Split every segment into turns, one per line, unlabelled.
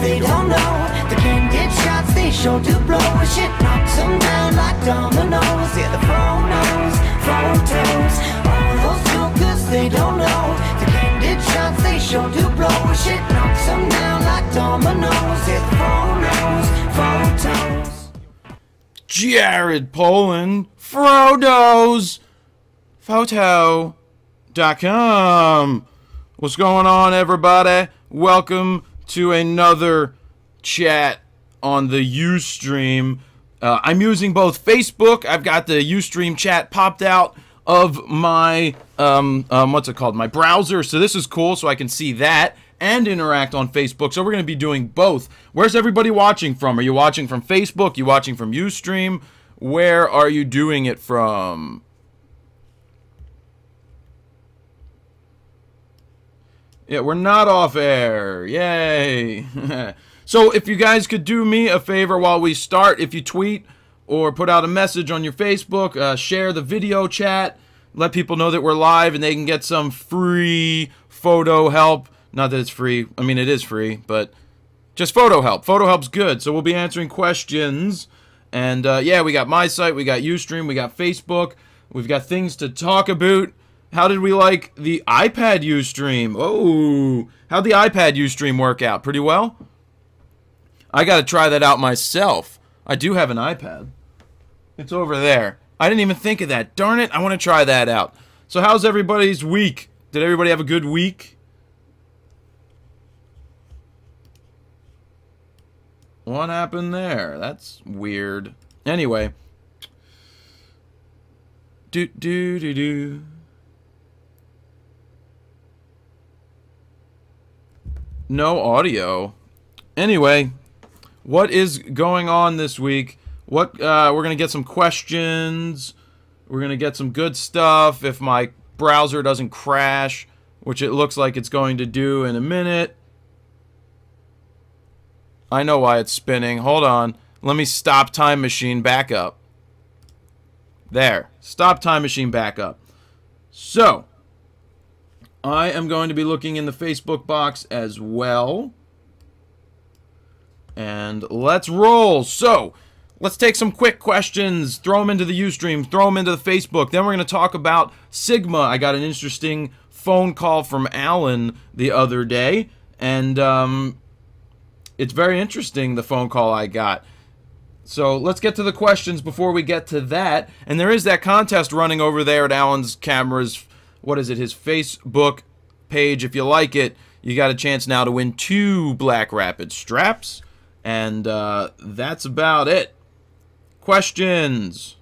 they don't know. The candid shots, they sure do blow. Shit knocks them down like dominoes. Yeah, the photos, photos. All those jokers, they don't know. The candid shots, they sure do blow. Shit knocks them down like dominoes. Yeah, the photos, photos.
Jared Polin, Frodo's Photo.com. What's going on, everybody? Welcome to another chat on the Ustream. Uh, I'm using both Facebook. I've got the Ustream chat popped out of my um, um, what's it called? My browser. So this is cool. So I can see that and interact on Facebook. So we're going to be doing both. Where's everybody watching from? Are you watching from Facebook? You watching from Ustream? Where are you doing it from? Yeah, we're not off air. Yay. so if you guys could do me a favor while we start, if you tweet or put out a message on your Facebook, uh, share the video chat, let people know that we're live and they can get some free photo help. Not that it's free. I mean, it is free, but just photo help. Photo help's good. So we'll be answering questions. And uh, yeah, we got my site, we got Ustream, we got Facebook. We've got things to talk about. How did we like the iPad Ustream? Oh, how'd the iPad Ustream work out? Pretty well? I got to try that out myself. I do have an iPad. It's over there. I didn't even think of that. Darn it, I want to try that out. So how's everybody's week? Did everybody have a good week? What happened there? That's weird. Anyway. Do do do do. No audio. Anyway, what is going on this week? What uh, we're gonna get some questions. We're gonna get some good stuff. If my browser doesn't crash, which it looks like it's going to do in a minute. I know why it's spinning. Hold on. Let me stop time machine back up. There. Stop time machine back up. So, I am going to be looking in the Facebook box as well. And let's roll. So, let's take some quick questions. Throw them into the Ustream. Throw them into the Facebook. Then we're going to talk about Sigma. I got an interesting phone call from Alan the other day. And um, it's very interesting, the phone call I got. So let's get to the questions before we get to that. And there is that contest running over there at Alan's cameras what is it, his Facebook page. If you like it, you got a chance now to win two Black Rapid straps. And uh, that's about it. Questions.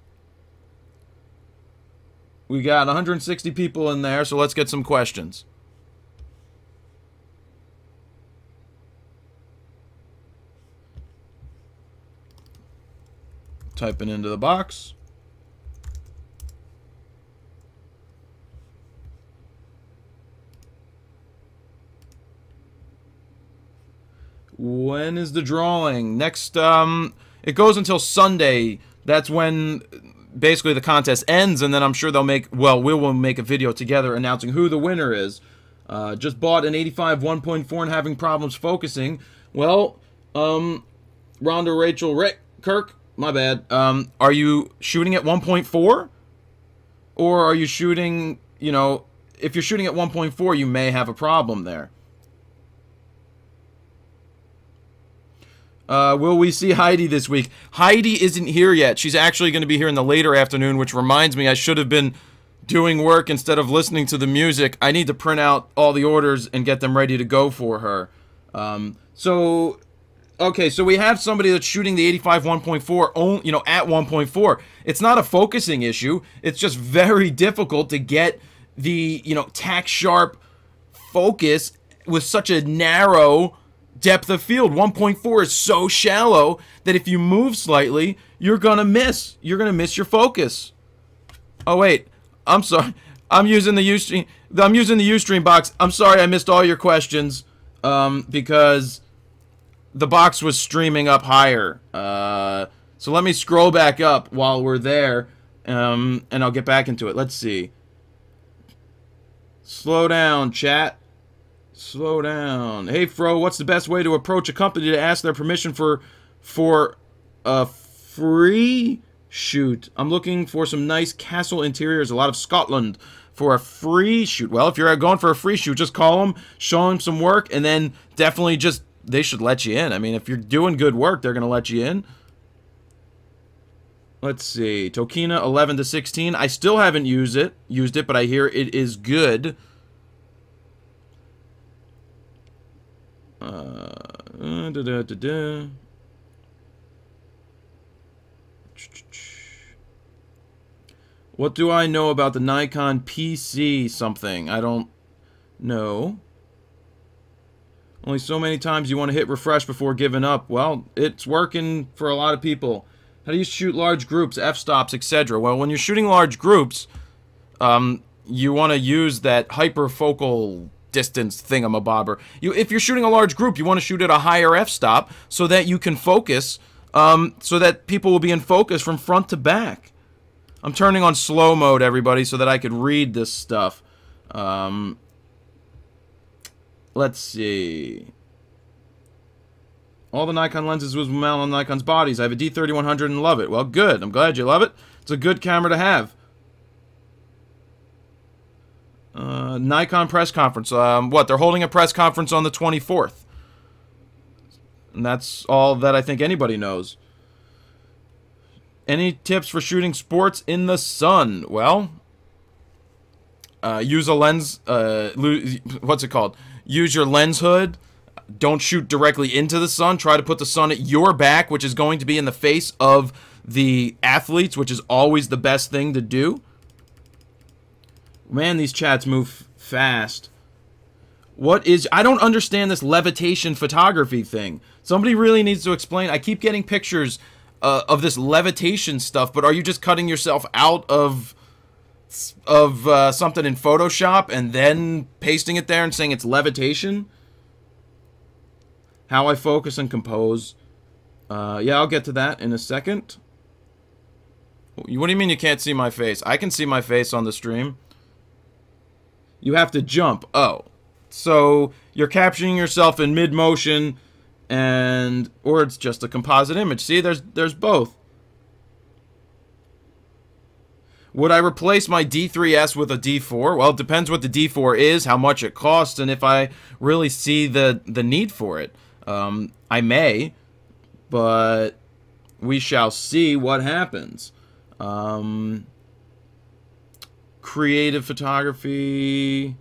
We got 160 people in there, so let's get some questions. Typing into the box. When is the drawing? Next, um, it goes until Sunday. That's when basically the contest ends, and then I'm sure they'll make, well, we will make a video together announcing who the winner is. Uh, just bought an 85 1.4 and having problems focusing. Well, um, Rhonda Rachel Rick Kirk, my bad. Um, are you shooting at 1.4? Or are you shooting, you know, if you're shooting at 1.4, you may have a problem there. Uh, will we see Heidi this week? Heidi isn't here yet. She's actually going to be here in the later afternoon, which reminds me I should have been doing work instead of listening to the music. I need to print out all the orders and get them ready to go for her. Um, so, okay, so we have somebody that's shooting the 85 1.4, you know, at 1.4. It's not a focusing issue. It's just very difficult to get the, you know, tack sharp focus with such a narrow depth of field. 1.4 is so shallow that if you move slightly, you're going to miss. You're going to miss your focus. Oh, wait. I'm sorry. I'm using the Ustream. I'm using the Ustream box. I'm sorry I missed all your questions um, because the box was streaming up higher. Uh, so let me scroll back up while we're there, um, and I'll get back into it. Let's see. Slow down, chat. Slow down. Hey, Fro, what's the best way to approach a company to ask their permission for for a free shoot? I'm looking for some nice castle interiors, a lot of Scotland for a free shoot. Well, if you're going for a free shoot, just call them, show them some work, and then definitely just they should let you in. I mean, if you're doing good work, they're gonna let you in. Let's see, Tokina 11 to 16. I still haven't used it, used it, but I hear it is good. Uh, da, da, da, da. What do I know about the Nikon PC something? I don't know. Only so many times you want to hit refresh before giving up. Well, it's working for a lot of people. How do you shoot large groups, f-stops, etc.? Well, when you're shooting large groups, um, you want to use that hyperfocal distance thingamabobber. You, if you're shooting a large group, you want to shoot at a higher f-stop so that you can focus, um, so that people will be in focus from front to back. I'm turning on slow mode, everybody, so that I could read this stuff. Um, let's see. All the Nikon lenses was mounted on Nikon's bodies. I have a D3100 and love it. Well, good. I'm glad you love it. It's a good camera to have. Uh, Nikon press conference. Um, what? They're holding a press conference on the 24th. And that's all that I think anybody knows. Any tips for shooting sports in the sun? Well, uh, use a lens. Uh, what's it called? Use your lens hood. Don't shoot directly into the sun. Try to put the sun at your back, which is going to be in the face of the athletes, which is always the best thing to do. Man, these chats move fast. What is... I don't understand this levitation photography thing. Somebody really needs to explain. I keep getting pictures uh, of this levitation stuff, but are you just cutting yourself out of of uh, something in Photoshop and then pasting it there and saying it's levitation? How I focus and compose. Uh, yeah, I'll get to that in a second. What do you mean you can't see my face? I can see my face on the stream. You have to jump. Oh. So you're capturing yourself in mid-motion and or it's just a composite image. See, there's there's both. Would I replace my D3S with a D4? Well, it depends what the D4 is, how much it costs, and if I really see the the need for it. Um, I may, but we shall see what happens. Um, creative photography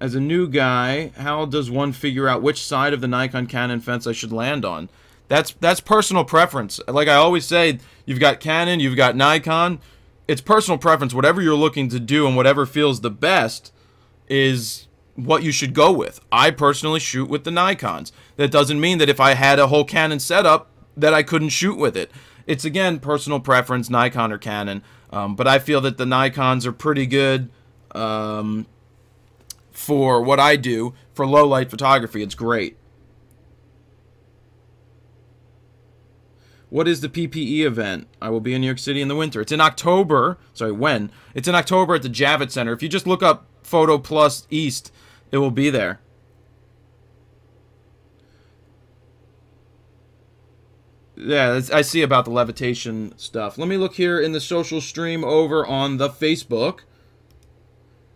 as a new guy, how does one figure out which side of the Nikon Canon fence I should land on? That's that's personal preference. Like I always say, you've got Canon, you've got Nikon. It's personal preference. Whatever you're looking to do and whatever feels the best is what you should go with. I personally shoot with the Nikons. That doesn't mean that if I had a whole Canon setup that I couldn't shoot with it. It's again personal preference, Nikon or Canon. Um, but I feel that the Nikons are pretty good. Um, for what I do for low light photography. It's great. What is the PPE event? I will be in New York City in the winter. It's in October. Sorry, when? It's in October at the Javits Center. If you just look up Photo Plus East, it will be there. Yeah, I see about the levitation stuff. Let me look here in the social stream over on the Facebook.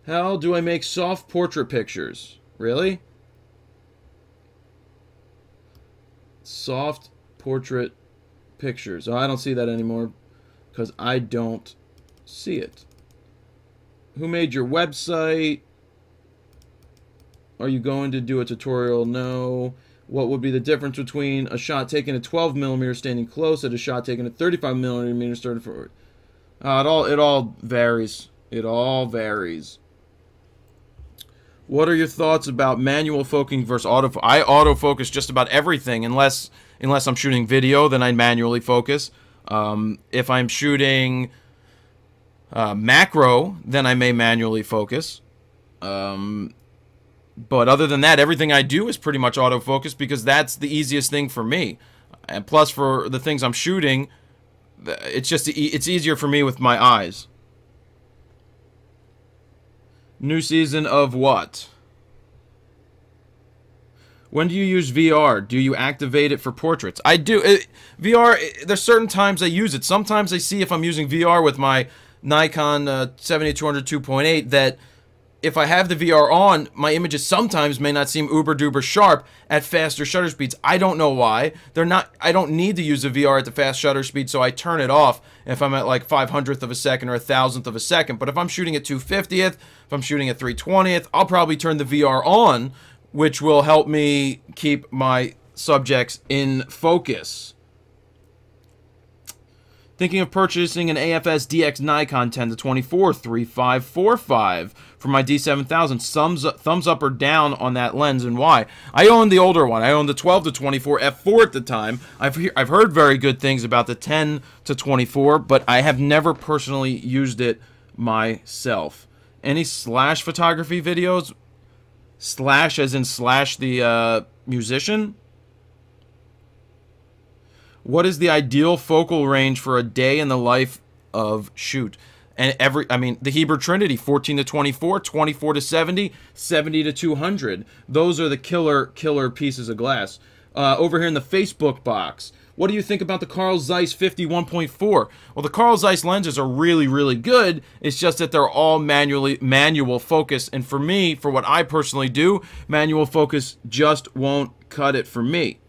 How do I make soft portrait pictures? Really? Soft portrait pictures. Oh, I don't see that anymore because I don't see it. Who made your website? Are you going to do a tutorial? No. What would be the difference between a shot taken at 12 millimeter standing close and a shot taken at 35 millimeter starting forward? Uh, it all it all varies. It all varies. What are your thoughts about manual focusing versus auto? I autofocus just about everything unless unless I'm shooting video, then I manually focus. Um, if I'm shooting uh, macro, then I may manually focus. Um, but other than that, everything I do is pretty much autofocus because that's the easiest thing for me. And plus, for the things I'm shooting, it's just it's easier for me with my eyes. New season of what? When do you use VR? Do you activate it for portraits? I do. It, VR, it, there's certain times I use it. Sometimes I see if I'm using VR with my Nikon uh, 7200 2.8 that if I have the VR on, my images sometimes may not seem uber duper sharp at faster shutter speeds. I don't know why. They're not. I don't need to use the VR at the fast shutter speed, so I turn it off if I'm at like 500th of a second or a thousandth of a second. But if I'm shooting at 250th, if I'm shooting at 320th, I'll probably turn the VR on, which will help me keep my subjects in focus. Thinking of purchasing an AFS DX Nikon 10 to 24 3545 for my D7000. Thumbs up, thumbs up or down on that lens and why? I owned the older one. I owned the 12 to 24 f4 at the time. I've he I've heard very good things about the 10 to 24, but I have never personally used it myself. Any slash photography videos? Slash as in slash the uh, musician? What is the ideal focal range for a day in the life of shoot? And every, I mean, the Hebrew Trinity, 14 to 24, 24 to 70, 70 to 200. Those are the killer, killer pieces of glass. Uh, over here in the Facebook box, what do you think about the Carl Zeiss 51.4? Well, the Carl Zeiss lenses are really, really good. It's just that they're all manually manual focus, and for me, for what I personally do, manual focus just won't cut it for me.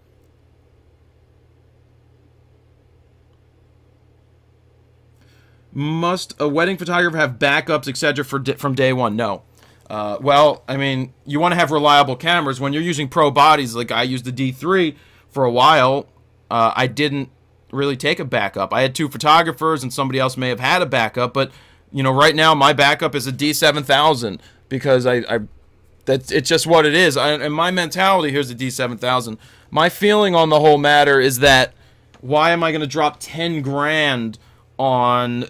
Must a wedding photographer have backups, etc., for from day one? No. Uh, well, I mean, you want to have reliable cameras. When you're using pro bodies, like I used the D3 for a while, uh, I didn't really take a backup. I had two photographers, and somebody else may have had a backup, but you know, right now my backup is a D7000 because I, I it's just what it is. I, and my mentality here's the D7000. My feeling on the whole matter is that why am I going to drop 10 grand on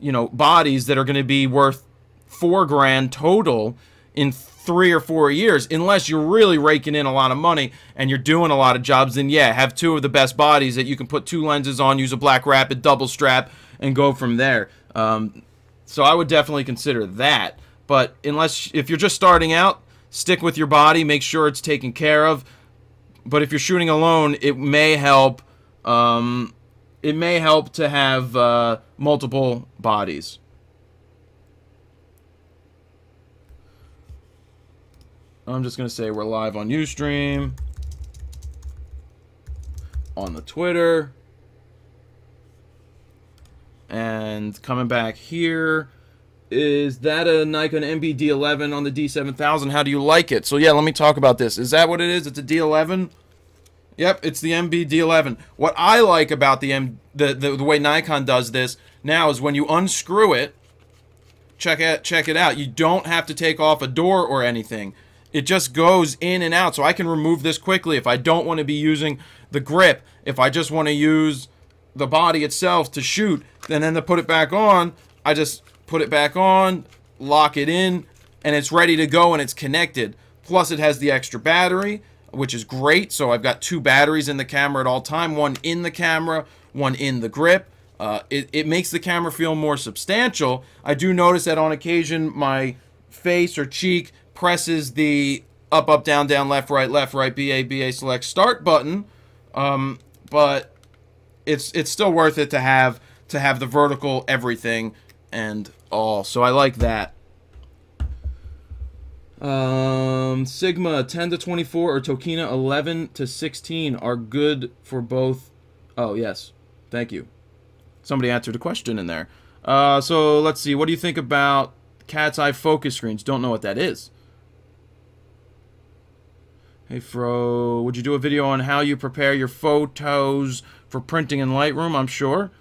you know bodies that are going to be worth four grand total in three or four years unless you're really raking in a lot of money and you're doing a lot of jobs then yeah have two of the best bodies that you can put two lenses on use a black rapid double strap and go from there. Um, so i would definitely consider that. But unless if you're just starting out stick with your body make sure it's taken care of. But if you're shooting alone it may help um, it may help to have uh, multiple bodies. I'm just going to say we're live on Ustream, on the Twitter, and coming back here. Is that a Nikon MB-D11 on the D7000? How do you like it? So yeah, let me talk about this. Is that what it is? It's a D11? Yep, it's the MB-D11. What I like about the, M, the, the the way Nikon does this now is when you unscrew it, check it check it out. You don't have to take off a door or anything. It just goes in and out. So I can remove this quickly if I don't want to be using the grip. If I just want to use the body itself to shoot, and then to put it back on, I just put it back on, lock it in, and it's ready to go and it's connected. Plus it has the extra battery which is great. So I've got two batteries in the camera at all time, one in the camera, one in the grip. Uh, it, it makes the camera feel more substantial. I do notice that on occasion my face or cheek presses the up, up, down, down, left, right, left, right, BA, BA, select, start button. Um, but it's it's still worth it to have to have the vertical everything and all. So I like that. Um, Sigma 10 to 24 or Tokina 11 to 16 are good for both. Oh, yes. Thank you. Somebody answered a question in there. Uh, so let's see. What do you think about cat's eye focus screens? Don't know what that is. Hey, Fro, would you do a video on how you prepare your photos for printing in Lightroom? I'm sure.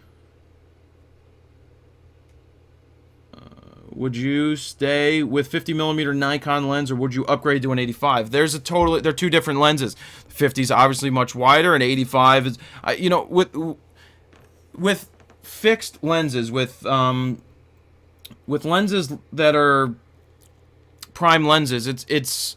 Would you stay with 50 millimeter Nikon lens, or would you upgrade to an 85? There's a totally they're two different lenses. 50 is obviously much wider, and 85 is you know with with fixed lenses with um with lenses that are prime lenses. It's it's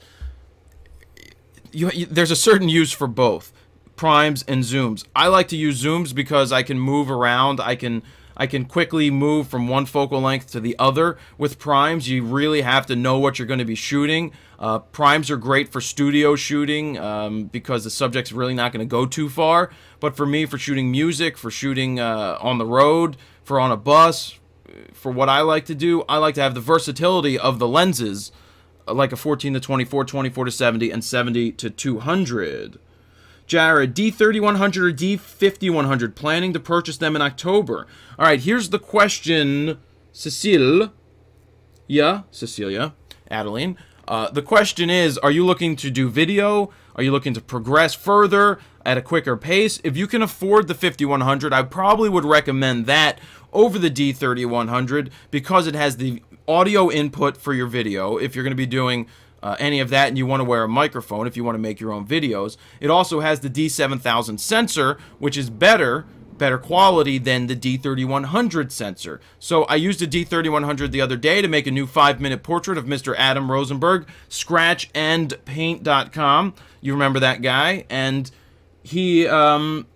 you, you, there's a certain use for both primes and zooms. I like to use zooms because I can move around. I can I can quickly move from one focal length to the other. With primes, you really have to know what you're going to be shooting. Uh, primes are great for studio shooting um, because the subject's really not going to go too far. But for me, for shooting music, for shooting uh, on the road, for on a bus, for what I like to do, I like to have the versatility of the lenses, uh, like a 14 to 24, 24 to 70, and 70 to 200. Jared, D3100 or D5100, planning to purchase them in October. All right, here's the question, Cecile. Yeah, Cecilia, Adeline. Uh, the question is, are you looking to do video? Are you looking to progress further at a quicker pace? If you can afford the 5100, I probably would recommend that over the D3100 because it has the audio input for your video. If you're going to be doing uh, any of that and you want to wear a microphone if you want to make your own videos. It also has the D7000 sensor, which is better, better quality than the D3100 sensor. So I used a D3100 the other day to make a new five-minute portrait of Mr. Adam Rosenberg, scratchandpaint.com. You remember that guy? And he, um,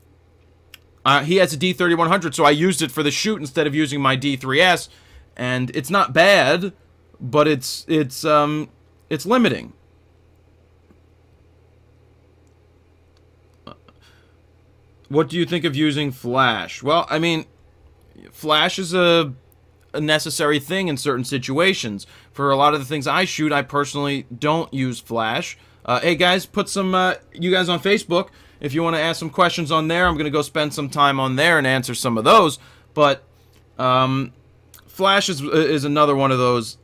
uh, he has a D3100, so I used it for the shoot instead of using my D3S, and it's not bad, but it's, it's, um, it's limiting. What do you think of using Flash? Well, I mean, Flash is a, a necessary thing in certain situations. For a lot of the things I shoot, I personally don't use Flash. Uh, hey guys, put some, uh, you guys on Facebook, if you want to ask some questions on there, I'm going to go spend some time on there and answer some of those. But um, Flash is, is another one of those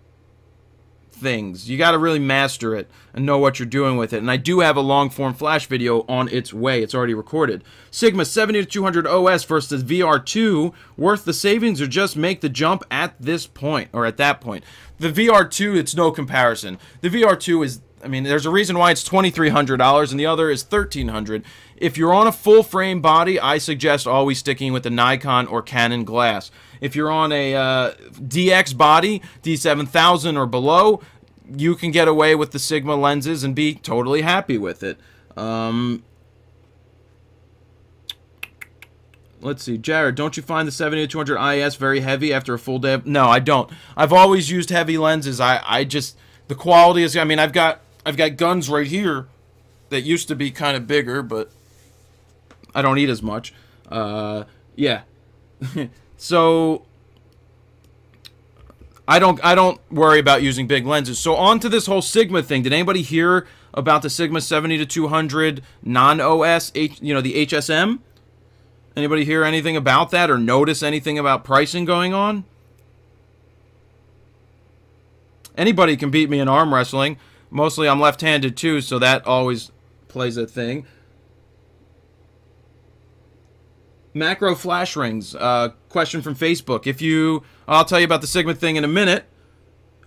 things. You got to really master it and know what you're doing with it. And I do have a long form flash video on its way. It's already recorded. Sigma 70 to 200 OS versus VR2. Worth the savings or just make the jump at this point or at that point. The VR2, it's no comparison. The VR2 is I mean, there's a reason why it's $2,300 and the other is $1,300. If you're on a full frame body, I suggest always sticking with the Nikon or Canon glass. If you're on a uh, DX body, D7000 or below, you can get away with the Sigma lenses and be totally happy with it. Um, let's see, Jared, don't you find the 70-200 IS very heavy after a full day? Of, no, I don't. I've always used heavy lenses. I, I just, the quality is, I mean, I've got, I've got guns right here that used to be kind of bigger, but I don't eat as much. Uh, yeah. So I don't I don't worry about using big lenses. So on to this whole Sigma thing. Did anybody hear about the Sigma 70 to 200 non-OS, you know, the HSM? Anybody hear anything about that or notice anything about pricing going on? Anybody can beat me in arm wrestling. Mostly I'm left-handed too, so that always plays a thing. Macro flash rings. Uh, question from Facebook. If you, I'll tell you about the Sigma thing in a minute.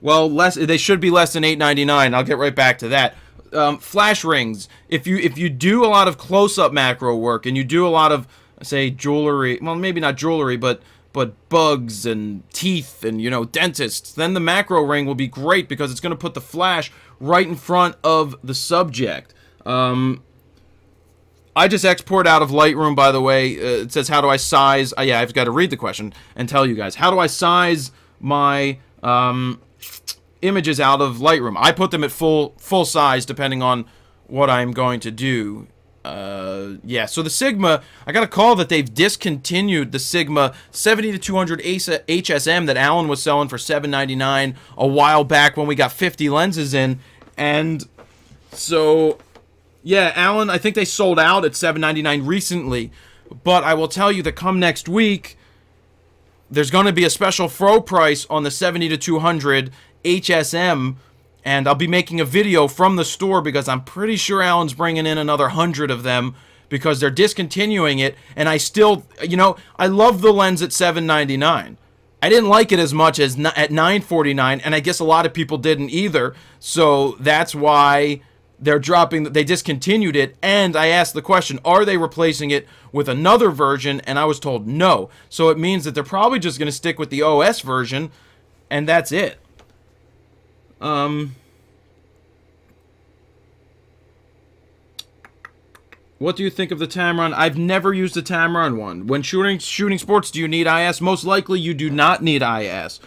Well, less they should be less than 8.99. I'll get right back to that. Um, flash rings. If you if you do a lot of close-up macro work and you do a lot of say jewelry, well maybe not jewelry, but but bugs and teeth and you know dentists, then the macro ring will be great because it's going to put the flash right in front of the subject. Um, I just export out of Lightroom, by the way. Uh, it says, how do I size... Uh, yeah, I've got to read the question and tell you guys. How do I size my um, images out of Lightroom? I put them at full full size, depending on what I'm going to do. Uh, yeah, so the Sigma, I got a call that they've discontinued the Sigma 70 to 200 HSM that Alan was selling for 7.99 a while back when we got 50 lenses in. And so yeah, Alan, I think they sold out at $7.99 recently. But I will tell you that come next week, there's going to be a special fro price on the 70 to 200 HSM. And I'll be making a video from the store because I'm pretty sure Alan's bringing in another 100 of them because they're discontinuing it. And I still, you know, I love the lens at $7.99. I didn't like it as much as at $9.49, and I guess a lot of people didn't either. So that's why they're dropping they discontinued it and i asked the question are they replacing it with another version and i was told no so it means that they're probably just going to stick with the os version and that's it um What do you think of the Tamron? I've never used the Tamron one. When shooting shooting sports, do you need IS? Most likely, you do not need IS.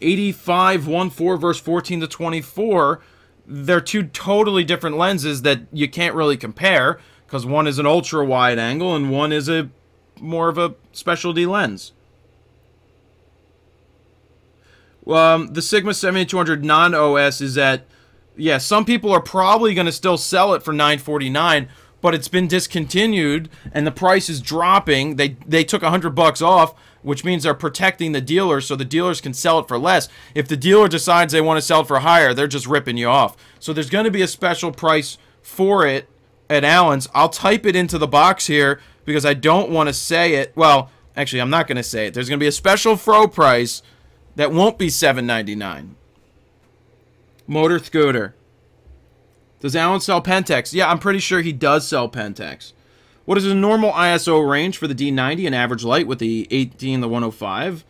85 1 4 verse 14 to 24 they're two totally different lenses that you can't really compare because one is an ultra wide angle and one is a more of a specialty lens. Um, the sigma 7200 non-os is at yeah some people are probably going to still sell it for 949 but it's been discontinued and the price is dropping. They they took a hundred bucks off, which means they're protecting the dealers so the dealers can sell it for less. If the dealer decides they want to sell it for higher, they're just ripping you off. So there's going to be a special price for it at Allen's. I'll type it into the box here because I don't want to say it. Well, actually, I'm not going to say it. There's going to be a special fro price that won't be $7.99. Motor scooter. Does Allen sell Pentax? Yeah, I'm pretty sure he does sell Pentax. What is the normal ISO range for the D90 and average light with the 18 the 105?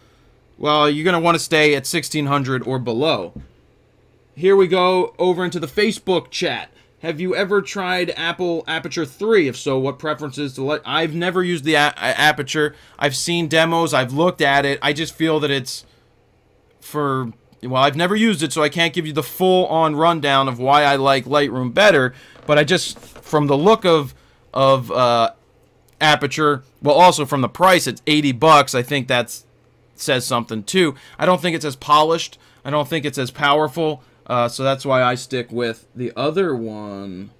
Well, you're going to want to stay at 1600 or below. Here we go over into the Facebook chat. Have you ever tried Apple Aperture 3? If so, what preferences to let? I've never used the Aperture. I've seen demos. I've looked at it. I just feel that it's for well, I've never used it, so I can't give you the full-on rundown of why I like Lightroom better. But I just, from the look of of uh, Aperture, well, also from the price, it's 80 bucks. I think that says something too. I don't think it's as polished. I don't think it's as powerful. Uh, so that's why I stick with the other one.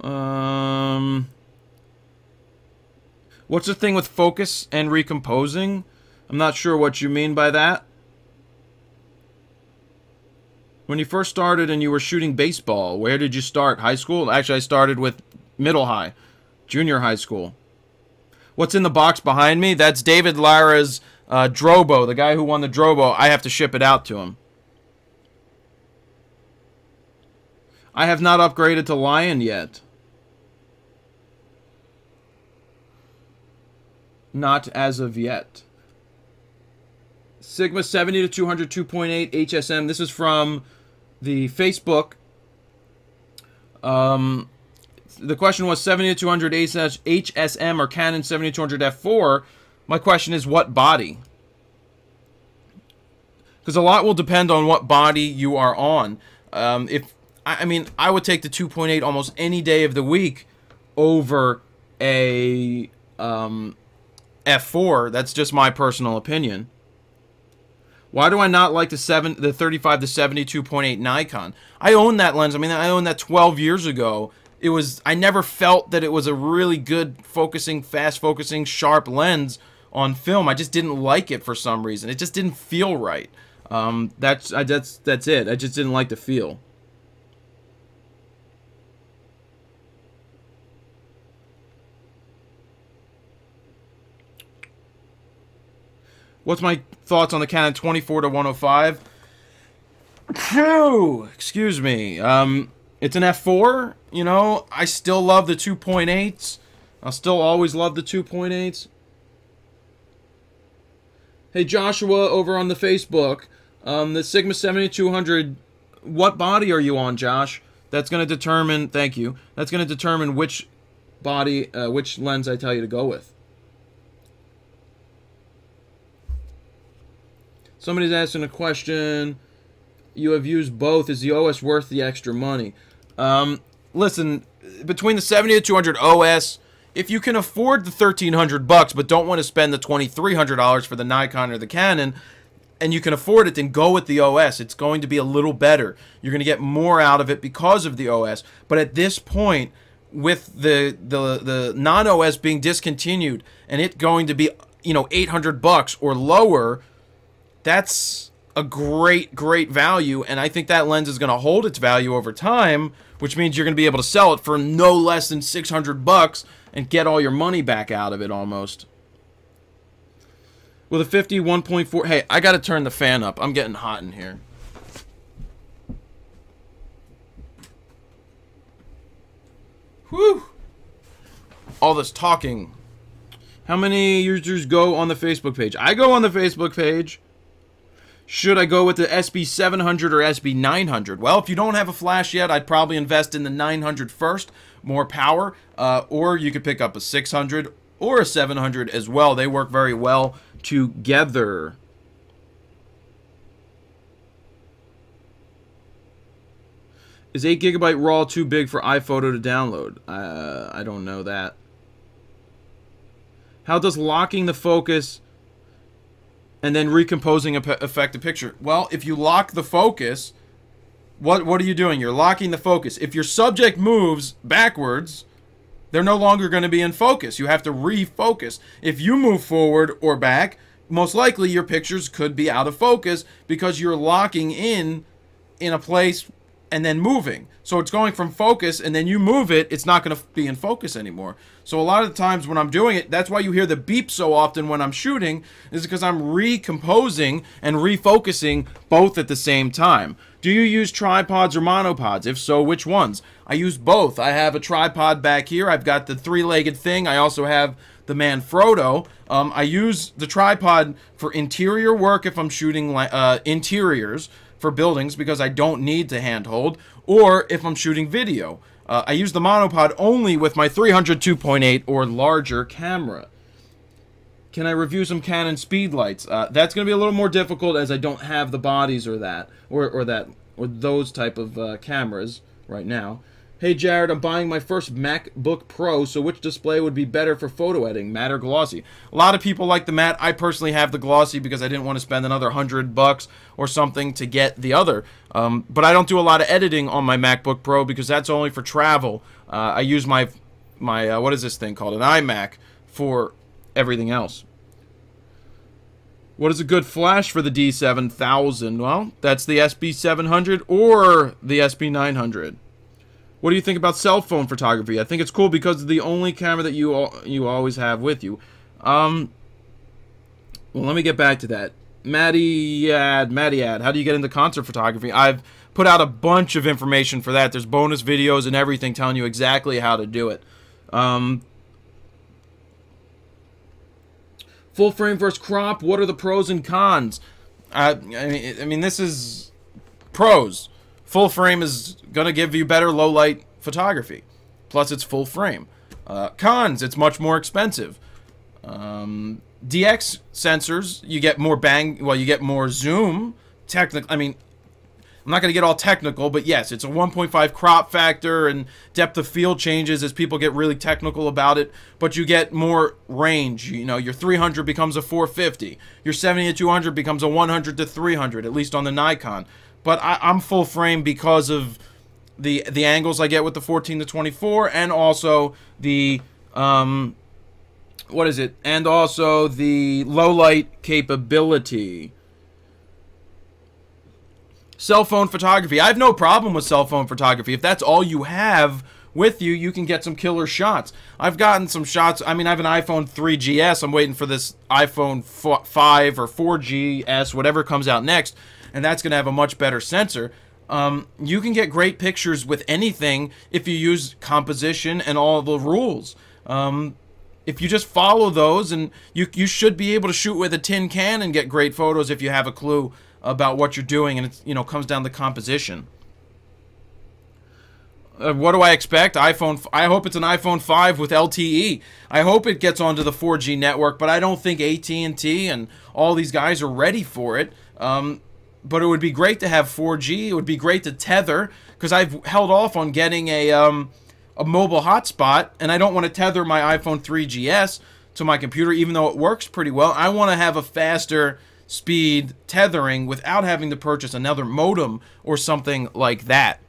Um, what's the thing with focus and recomposing? I'm not sure what you mean by that. When you first started and you were shooting baseball, where did you start? High school? Actually, I started with middle high, junior high school. What's in the box behind me? That's David Lara's uh, Drobo, the guy who won the Drobo. I have to ship it out to him. I have not upgraded to Lion yet. Not as of yet. Sigma 70 to 200 2.8 HSM. This is from the Facebook. Um, the question was 7200 HSM or Canon 7200 f4. My question is what body? Because a lot will depend on what body you are on. Um, if I mean, I would take the 2.8 almost any day of the week over a um, f4. That's just my personal opinion. Why do I not like the seven, the 35 to 72.8 Nikon? I own that lens. I mean, I owned that 12 years ago. It was I never felt that it was a really good focusing, fast focusing, sharp lens on film. I just didn't like it for some reason. It just didn't feel right. Um, that's I, that's that's it. I just didn't like the feel. What's my thoughts on the Canon 24 to 105? Phew, excuse me. Um, it's an f4. You know, I still love the 2.8s. I'll still always love the 2.8s. Hey, Joshua, over on the Facebook, um, the Sigma 7200, what body are you on, Josh? That's going to determine, thank you, that's going to determine which body, uh, which lens I tell you to go with. Somebody's asking a question. You have used both. Is the OS worth the extra money? Um, listen, between the 70 to 200 OS, if you can afford the 1300 bucks but don't want to spend the $2300 for the Nikon or the Canon, and you can afford it, then go with the OS. It's going to be a little better. You're going to get more out of it because of the OS. But at this point, with the the the non-OS being discontinued and it going to be you know 800 bucks or lower, that's a great, great value. And I think that lens is going to hold its value over time, which means you're going to be able to sell it for no less than 600 bucks and get all your money back out of it almost. With a 51.4, hey, I got to turn the fan up. I'm getting hot in here. Whew. All this talking. How many users go on the Facebook page? I go on the Facebook page. Should I go with the SB700 or SB900? Well, if you don't have a flash yet, I'd probably invest in the 900 first, more power, uh, or you could pick up a 600 or a 700 as well. They work very well together. Is 8 gigabyte RAW too big for iPhoto to download? Uh, I don't know that. How does locking the focus and then recomposing a affect a picture? Well, if you lock the focus, what what are you doing? You're locking the focus. If your subject moves backwards, they're no longer going to be in focus. You have to refocus. If you move forward or back, most likely your pictures could be out of focus because you're locking in in a place and then moving. So it's going from focus and then you move it, it's not going to be in focus anymore. So a lot of the times when I'm doing it, that's why you hear the beep so often when I'm shooting, is because I'm recomposing and refocusing both at the same time. Do you use tripods or monopods? If so, which ones? I use both. I have a tripod back here. I've got the three-legged thing. I also have the Manfrotto. Um, I use the tripod for interior work if I'm shooting uh, interiors for buildings because I don't need to handhold, or if I'm shooting video. Uh, I use the monopod only with my 300 2.8 or larger camera. Can I review some Canon speedlights? Uh, that's going to be a little more difficult as I don't have the bodies or that, or, or that, or those type of uh, cameras right now. Hey Jared, I'm buying my first MacBook Pro, so which display would be better for photo editing, matte or glossy? A lot of people like the matte. I personally have the glossy because I didn't want to spend another hundred bucks or something to get the other. Um, but I don't do a lot of editing on my MacBook Pro because that's only for travel. Uh, I use my my uh, what is this thing called an iMac for everything else. What is a good flash for the D7000? Well, that's the SB700 or the SB900. What do you think about cell phone photography? I think it's cool because it's the only camera that you you always have with you. Um, well, let me get back to that. Maddie ad, ad. How do you get into concert photography? I've put out a bunch of information for that. There's bonus videos and everything telling you exactly how to do it. Um, full frame versus crop. What are the pros and cons? Uh, I mean, I mean, this is pros. Full frame is going to give you better low light photography. Plus, it's full frame. Uh, cons, it's much more expensive. Um, DX sensors, you get more bang, well, you get more zoom. Technical, I mean, I'm not going to get all technical, but yes, it's a 1.5 crop factor and depth of field changes as people get really technical about it, but you get more range. You know, your 300 becomes a 450. Your 70 to 200 becomes a 100 to 300, at least on the Nikon but I, am full frame because of the the angles I get with the 14 to 24, and also the um, what is it? And also the low light capability. Cell phone photography. I have no problem with cell phone photography. If that's all you have with you, you can get some killer shots. I've gotten some shots. I mean, I have an iPhone 3GS. I'm waiting for this iPhone 5 or 4GS, whatever comes out next and that's going to have a much better sensor. Um, you can get great pictures with anything if you use composition and all the rules. Um, if you just follow those, and you you should be able to shoot with a tin can and get great photos if you have a clue about what you're doing, and it you know comes down to composition. Uh, what do I expect? iPhone. I hope it's an iPhone 5 with LTE. I hope it gets onto the 4G network, but I don't think AT&T and all these guys are ready for it. Um, but it would be great to have 4G. It would be great to tether because I've held off on getting a um, a mobile hotspot, and I don't want to tether my iPhone 3GS to my computer, even though it works pretty well. I want to have a faster speed tethering without having to purchase another modem or something like that.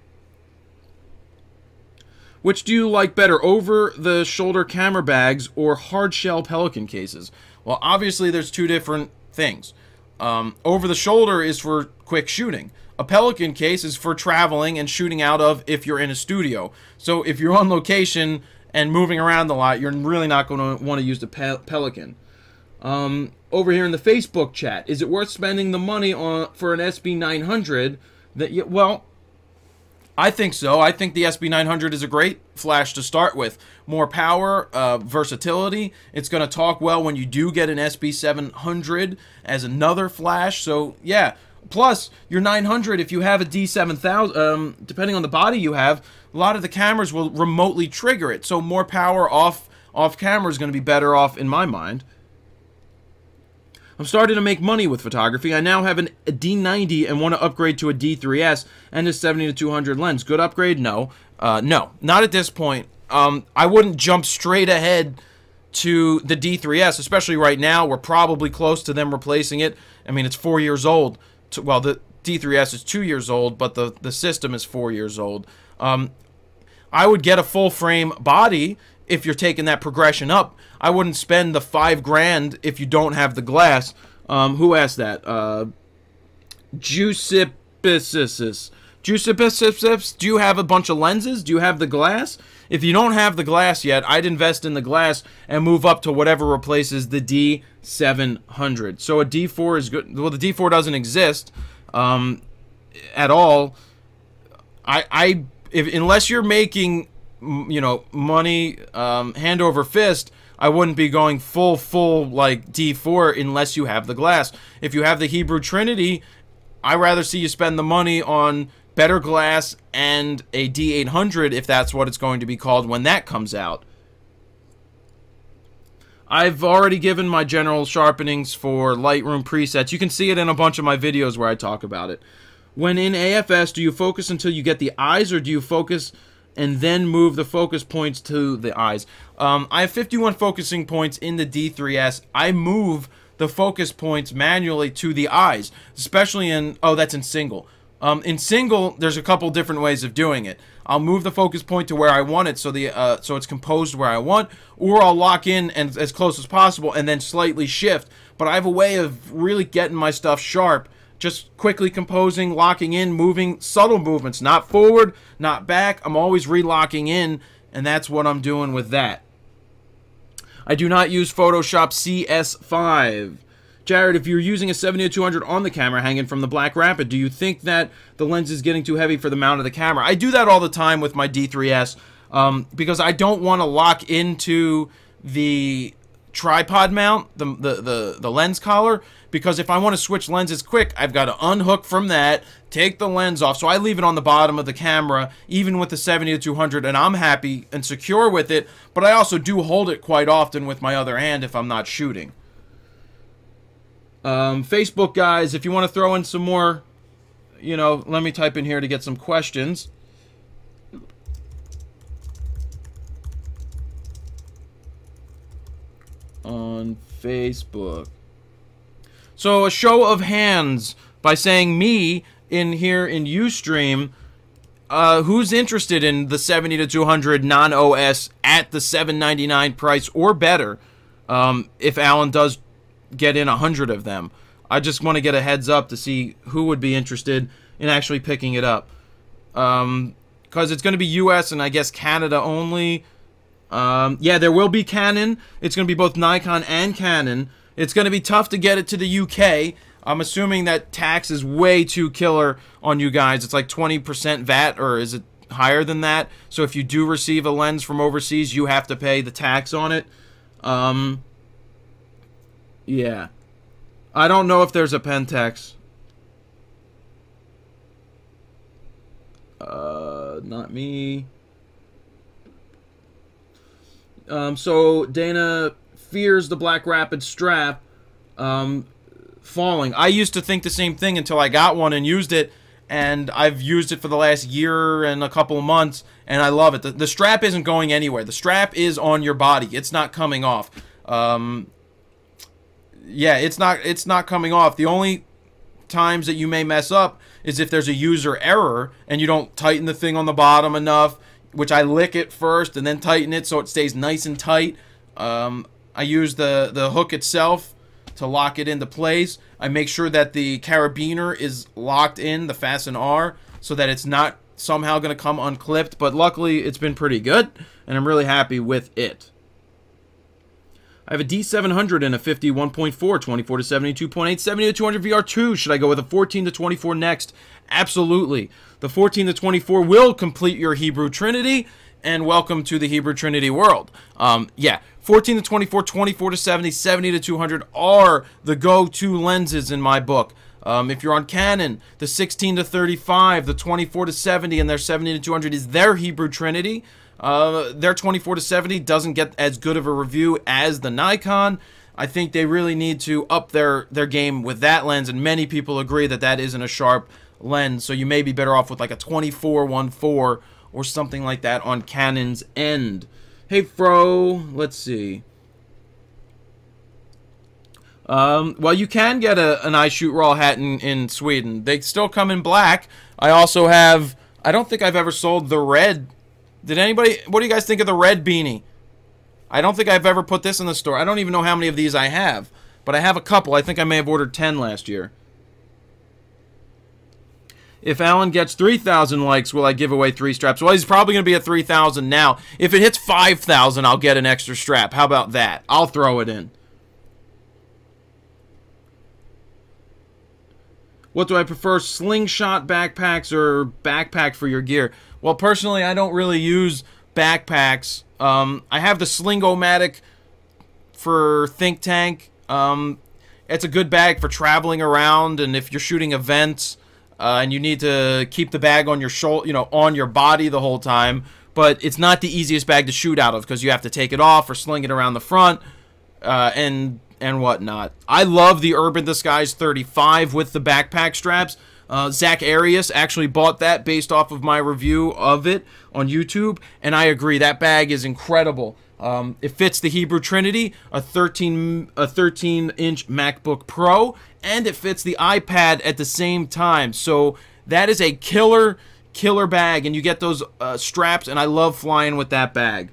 Which do you like better, over-the-shoulder camera bags or hard-shell Pelican cases? Well, obviously there's two different things. Um, over the shoulder is for quick shooting. A Pelican case is for traveling and shooting out of if you're in a studio. So if you're on location and moving around a lot, you're really not going to want to use the Pel Pelican. Um, over here in the Facebook chat, is it worth spending the money on for an SB900? That you, well, I think so. I think the SB900 is a great flash to start with. More power, uh, versatility. It's going to talk well when you do get an SB700 as another flash. So, yeah, Plus, your 900, if you have a D7000, um, depending on the body you have, a lot of the cameras will remotely trigger it. So more power off off camera is going to be better off in my mind. I'm starting to make money with photography. I now have an, a D90 and want to upgrade to a D3S and a 70 to 200 lens. Good upgrade? No. Uh, no, not at this point. Um, I wouldn't jump straight ahead to the D3S, especially right now. We're probably close to them replacing it. I mean, it's four years old. To, well, the D3S is two years old, but the, the system is four years old. Um, I would get a full frame body if you're taking that progression up. I wouldn't spend the five grand if you don't have the glass. Um, who asked that? Uh, Juicipisis. Do you have a bunch of lenses? Do you have the glass? If you don't have the glass yet, I'd invest in the glass and move up to whatever replaces the D700. So a D4 is good. Well, the D4 doesn't exist um, at all. I, I if unless you're making you know money um, hand over fist i wouldn't be going full full like d4 unless you have the glass if you have the hebrew trinity i rather see you spend the money on better glass and a d800 if that's what it's going to be called when that comes out I've already given my general sharpenings for Lightroom presets. You can see it in a bunch of my videos where I talk about it. When in AFS, do you focus until you get the eyes or do you focus and then move the focus points to the eyes. Um, I have 51 focusing points in the D3S. I move the focus points manually to the eyes, especially in, oh, that's in single. Um, in single, there's a couple different ways of doing it. I'll move the focus point to where I want it, so the uh, so it's composed where I want, or I'll lock in and as close as possible and then slightly shift. But I have a way of really getting my stuff sharp just quickly composing, locking in, moving, subtle movements, not forward, not back. I'm always relocking in, and that's what I'm doing with that. I do not use Photoshop CS5. Jared, if you're using a 70-200 on the camera hanging from the Black Rapid, do you think that the lens is getting too heavy for the mount of the camera? I do that all the time with my D3S um, because I don't want to lock into the tripod mount, the, the, the, the lens collar, because if I want to switch lenses quick, I've got to unhook from that, take the lens off. So I leave it on the bottom of the camera, even with the 70 to 200, and I'm happy and secure with it, but I also do hold it quite often with my other hand if I'm not shooting. Um, Facebook guys, if you want to throw in some more, you know, let me type in here to get some questions. On Facebook. So a show of hands by saying me in here in Ustream. Uh, who's interested in the 70 to 200 non-OS at the 799 price or better? Um, if Alan does get in a hundred of them, I just want to get a heads up to see who would be interested in actually picking it up. Um, because it's going to be U.S. and I guess Canada only. Um, yeah, there will be Canon. It's going to be both Nikon and Canon. It's going to be tough to get it to the UK. I'm assuming that tax is way too killer on you guys. It's like 20% VAT, or is it higher than that? So if you do receive a lens from overseas, you have to pay the tax on it. Um, yeah. I don't know if there's a Pentax. Uh, not me. Um, so Dana fears the Black Rapid strap um, falling. I used to think the same thing until I got one and used it, and I've used it for the last year and a couple of months, and I love it. The, the strap isn't going anywhere. The strap is on your body. It's not coming off. Um, yeah, it's not. It's not coming off. The only times that you may mess up is if there's a user error and you don't tighten the thing on the bottom enough, which I lick it first and then tighten it so it stays nice and tight. Um, I use the, the hook itself to lock it into place. I make sure that the carabiner is locked in, the FastenR, so that it's not somehow going to come unclipped. But luckily, it's been pretty good, and I'm really happy with it. I have a D700 and a 51.4, 24 to 72.8, 70 to 200 VR2. Should I go with a 14 to 24 next? Absolutely. The 14 to 24 will complete your Hebrew Trinity, and welcome to the Hebrew Trinity world. Um, yeah, 14 to 24, 24 to 70, 70 to 200 are the go-to lenses in my book. Um, if you're on Canon, the 16 to 35, the 24 to 70, and their 70 to 200 is their Hebrew Trinity. Uh, their 24 to 70 doesn't get as good of a review as the Nikon. I think they really need to up their their game with that lens, and many people agree that that isn't a sharp lens. So you may be better off with like a 24-1.4 or something like that on Canon's end. Hey, Fro, let's see. Um, well, you can get a, an I Shoot Raw hat in, in Sweden. They still come in black. I also have, I don't think I've ever sold the red. Did anybody, what do you guys think of the red beanie? I don't think I've ever put this in the store. I don't even know how many of these I have. But I have a couple. I think I may have ordered 10 last year. If Alan gets 3,000 likes, will I give away three straps? Well, he's probably going to be at 3,000 now. If it hits 5,000, I'll get an extra strap. How about that? I'll throw it in. What do I prefer, slingshot backpacks or backpack for your gear? Well, personally, I don't really use backpacks. Um, I have the Sling-O-Matic for Think Tank. Um, it's a good bag for traveling around, and if you're shooting events uh, and you need to keep the bag on your shoulder, you know, on your body the whole time. But it's not the easiest bag to shoot out of because you have to take it off or sling it around the front, uh, and and whatnot. I love the Urban Disguise 35 with the backpack straps. Uh, Zack Arias actually bought that based off of my review of it on YouTube, and I agree that bag is incredible. Um, it fits the Hebrew Trinity, a 13 a 13 inch MacBook Pro, and it fits the iPad at the same time. So that is a killer killer bag, and you get those uh, straps, and I love flying with that bag.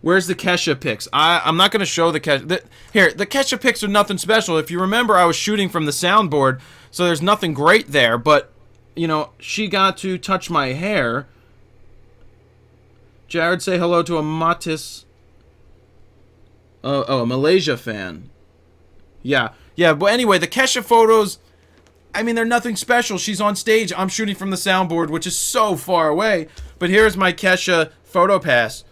Where's the Kesha pics? I, I'm not going to show the Kesha. The, here, the Kesha pics are nothing special. If you remember, I was shooting from the soundboard, so there's nothing great there. But, you know, she got to touch my hair. Jared, say hello to a Matis. Oh, oh, a Malaysia fan. Yeah, yeah. But anyway, the Kesha photos. I mean, they're nothing special. She's on stage. I'm shooting from the soundboard, which is so far away. But here's my Kesha photo pass.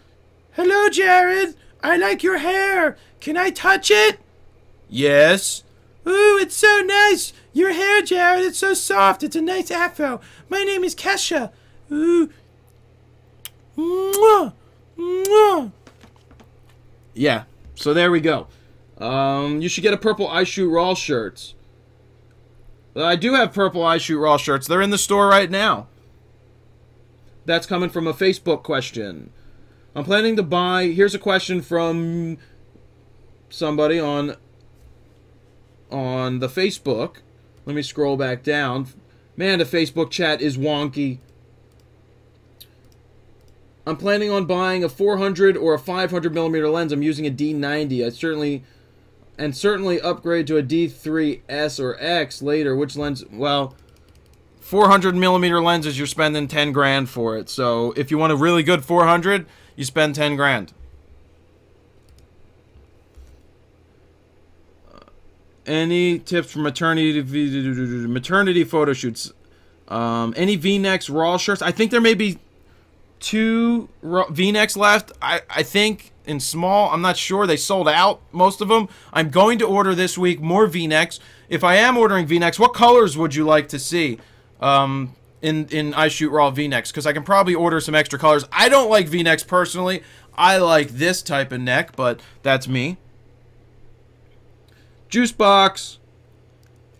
Hello, Jared. I like your hair. Can I touch it? Yes. Ooh, it's so nice. Your hair, Jared, it's so soft. It's a nice afro. My name is Kesha. Ooh. Mwah. Mwah. Yeah. So there we go. Um, you should get a purple I Shoot Raw shirts. I do have purple I Shoot Raw shirts. They're in the store right now. That's coming from a Facebook question. I'm planning to buy. Here's a question from somebody on on the Facebook. Let me scroll back down. Man, the Facebook chat is wonky. I'm planning on buying a 400 or a 500 millimeter lens. I'm using a D90. I certainly and certainly upgrade to a D3S or X later. Which lens? Well, 400 millimeter lenses, you're spending 10 grand for it. So if you want a really good 400, you spend 10 grand. any tips for maternity maternity photo shoots? Um, any V-necks, raw shirts? I think there may be two V-necks left. I, I think in small. I'm not sure. They sold out, most of them. I'm going to order this week more V-necks. If I am ordering V-necks, what colors would you like to see? Um, in in I shoot raw V-necks because I can probably order some extra colors. I don't like V-necks personally. I like this type of neck, but that's me. Juice box.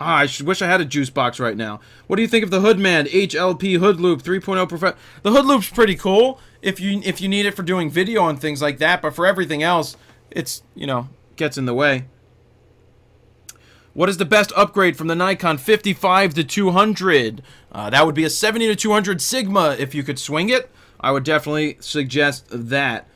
Ah, I wish I had a juice box right now. What do you think of the Hoodman HLP HoodLoupe 3.0 Prof? The HoodLoupe's pretty cool if you if you need it for doing video and things like that, but for everything else, it's, you know, gets in the way. What is the best upgrade from the Nikon 55 to 200? Uh, that would be a 70 to 200 Sigma if you could swing it. I would definitely suggest that.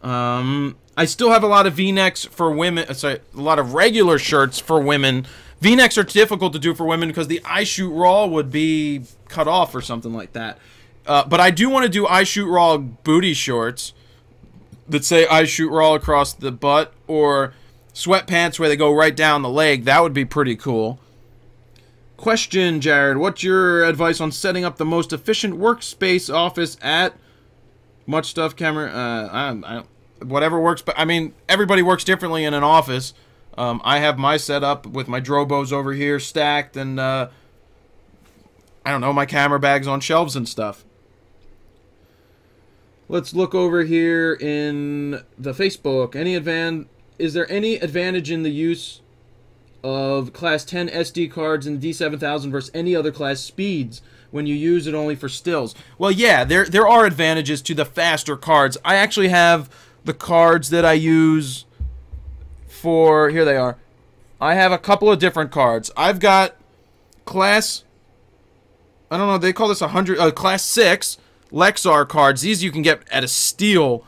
Um, I still have a lot of V-necks for women. Uh, sorry, a lot of regular shirts for women. V-necks are difficult to do for women because the I shoot raw would be cut off or something like that. Uh, but I do want to do I shoot raw booty shorts that say I shoot raw across the butt or sweatpants where they go right down the leg. That would be pretty cool. Question, Jared. What's your advice on setting up the most efficient workspace office at much stuff camera? Uh, I, I, whatever works. But I mean, everybody works differently in an office. Um, I have my setup with my Drobos over here stacked and uh, I don't know my camera bags on shelves and stuff. Let's look over here in the Facebook. Any advan is there any advantage in the use of class 10 SD cards in the D7000 versus any other class speeds when you use it only for stills? Well, yeah, there there are advantages to the faster cards. I actually have the cards that I use for here they are. I have a couple of different cards. I've got class I don't know, they call this a 100 uh, class 6 Lexar cards. These you can get at a steal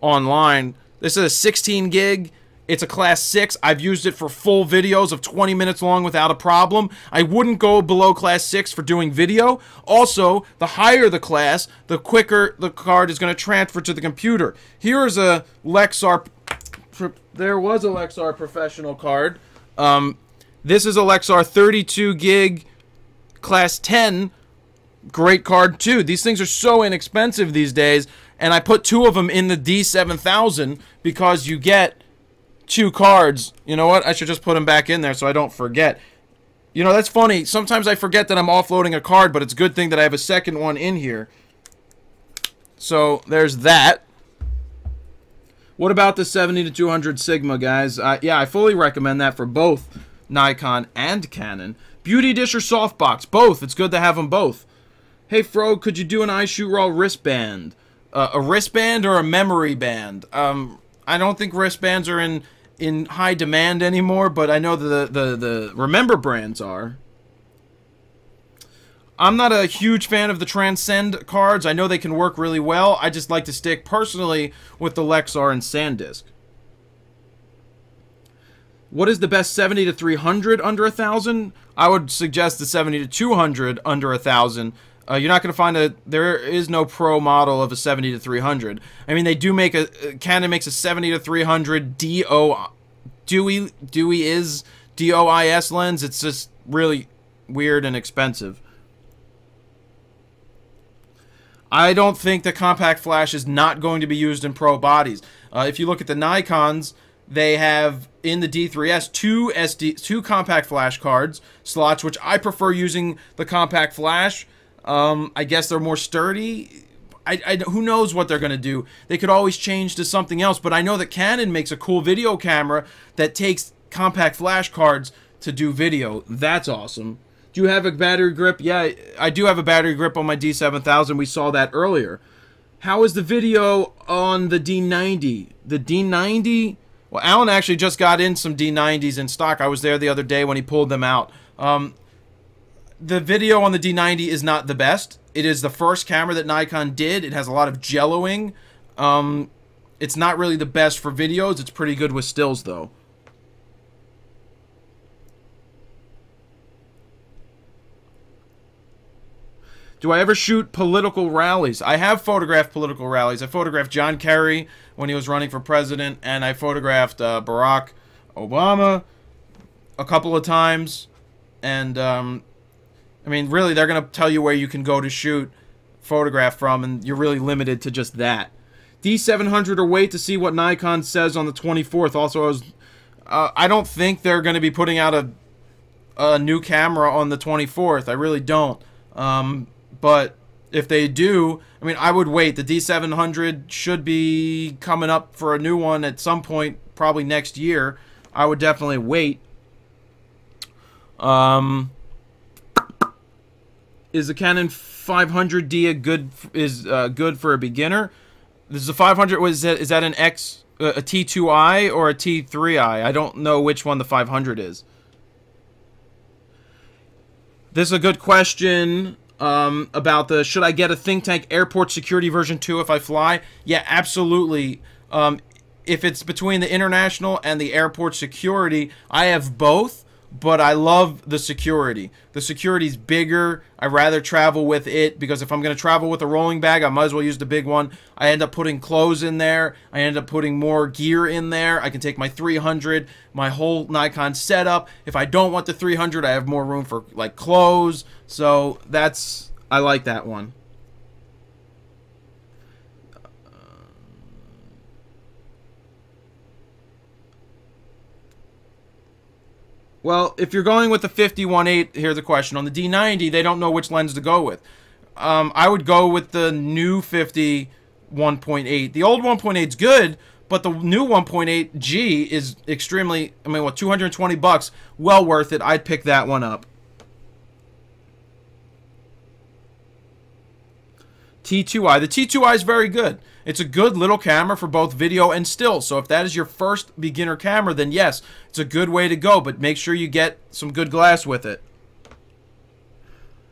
online. This is a 16 gig. It's a class 6. I've used it for full videos of 20 minutes long without a problem. I wouldn't go below class 6 for doing video. Also, the higher the class, the quicker the card is going to transfer to the computer. Here is a Lexar... There was a Lexar professional card. Um, this is a Lexar 32 gig class 10 great card too. These things are so inexpensive these days, and I put two of them in the D7000 because you get two cards. You know what? I should just put them back in there so I don't forget. You know, that's funny. Sometimes I forget that I'm offloading a card, but it's a good thing that I have a second one in here. So, there's that. What about the 70 to 200 Sigma, guys? Uh, yeah, I fully recommend that for both Nikon and Canon. Beauty Dish or Softbox, both. It's good to have them both. Hey, Fro, could you do an eye shoot raw wristband? Uh, a wristband or a memory band? Um, I don't think wristbands are in in high demand anymore, but I know the the the Remember brands are. I'm not a huge fan of the Transcend cards. I know they can work really well. I just like to stick personally with the Lexar and SanDisk. What is the best 70 to 300 under a thousand? I would suggest the 70 to 200 under a thousand uh, you're not going to find a there is no pro model of a 70 to 300. I mean, they do make a Canon makes a 70 to 300 DO Dewey Dewey is DOIS lens. It's just really weird and expensive. I don't think the compact flash is not going to be used in pro bodies. Uh, if you look at the Nikon's, they have in the D3S two SD two compact flash cards slots, which I prefer using the compact flash um, I guess they're more sturdy. I, I, who knows what they're going to do. They could always change to something else, but I know that Canon makes a cool video camera that takes compact flash cards to do video. That's awesome. Do you have a battery grip? Yeah, I do have a battery grip on my D7000. We saw that earlier. How is the video on the D90? The D90? Well, Alan actually just got in some D90s in stock. I was there the other day when he pulled them out. Um, the video on the D90 is not the best. It is the first camera that Nikon did. It has a lot of jelloing. Um, it's not really the best for videos. It's pretty good with stills, though. Do I ever shoot political rallies? I have photographed political rallies. I photographed John Kerry when he was running for president, and I photographed uh, Barack Obama a couple of times. And um, I mean, really, they're going to tell you where you can go to shoot photograph from, and you're really limited to just that. D700 or wait to see what Nikon says on the 24th. Also, I, was, uh, I don't think they're going to be putting out a, a new camera on the 24th. I really don't. Um, but if they do, I mean, I would wait. The D700 should be coming up for a new one at some point, probably next year. I would definitely wait. Um, is the Canon 500D a good is uh, good for a beginner? This is a 500. Was is that an X uh, a T2i or a T3i? I don't know which one the 500 is. This is a good question um, about the should I get a Think Tank Airport Security version 2 if I fly? Yeah, absolutely. Um, if it's between the international and the airport security, I have both but I love the security. The security's bigger. I rather travel with it because if I'm going to travel with a rolling bag, I might as well use the big one. I end up putting clothes in there. I end up putting more gear in there. I can take my 300, my whole Nikon setup. If I don't want the 300, I have more room for like clothes. So that's I like that one. Well, if you're going with the 51.8, here's the question. On the D90, they don't know which lens to go with. Um, I would go with the new 50 1.8. The old 1.8 is good, but the new 1.8G is extremely, I mean, what, 220 bucks? Well worth it. I'd pick that one up. T2i. The T2i is very good. It's a good little camera for both video and still. So if that is your first beginner camera, then yes, it's a good way to go. But make sure you get some good glass with it.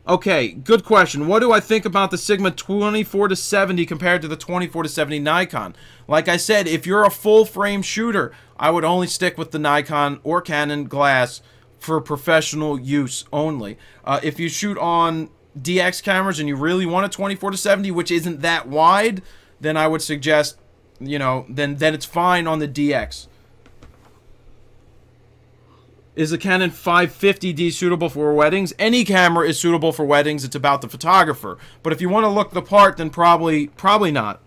Okay, good question. What do I think about the Sigma 24 to 70 compared to the 24 to 70 Nikon? Like I said, if you're a full frame shooter, I would only stick with the Nikon or Canon glass for professional use only. Uh, if you shoot on DX cameras and you really want a 24 to 70, which isn't that wide, then I would suggest, you know, then then it's fine on the DX. Is the Canon 550D suitable for weddings? Any camera is suitable for weddings. It's about the photographer. But if you want to look the part, then probably probably not.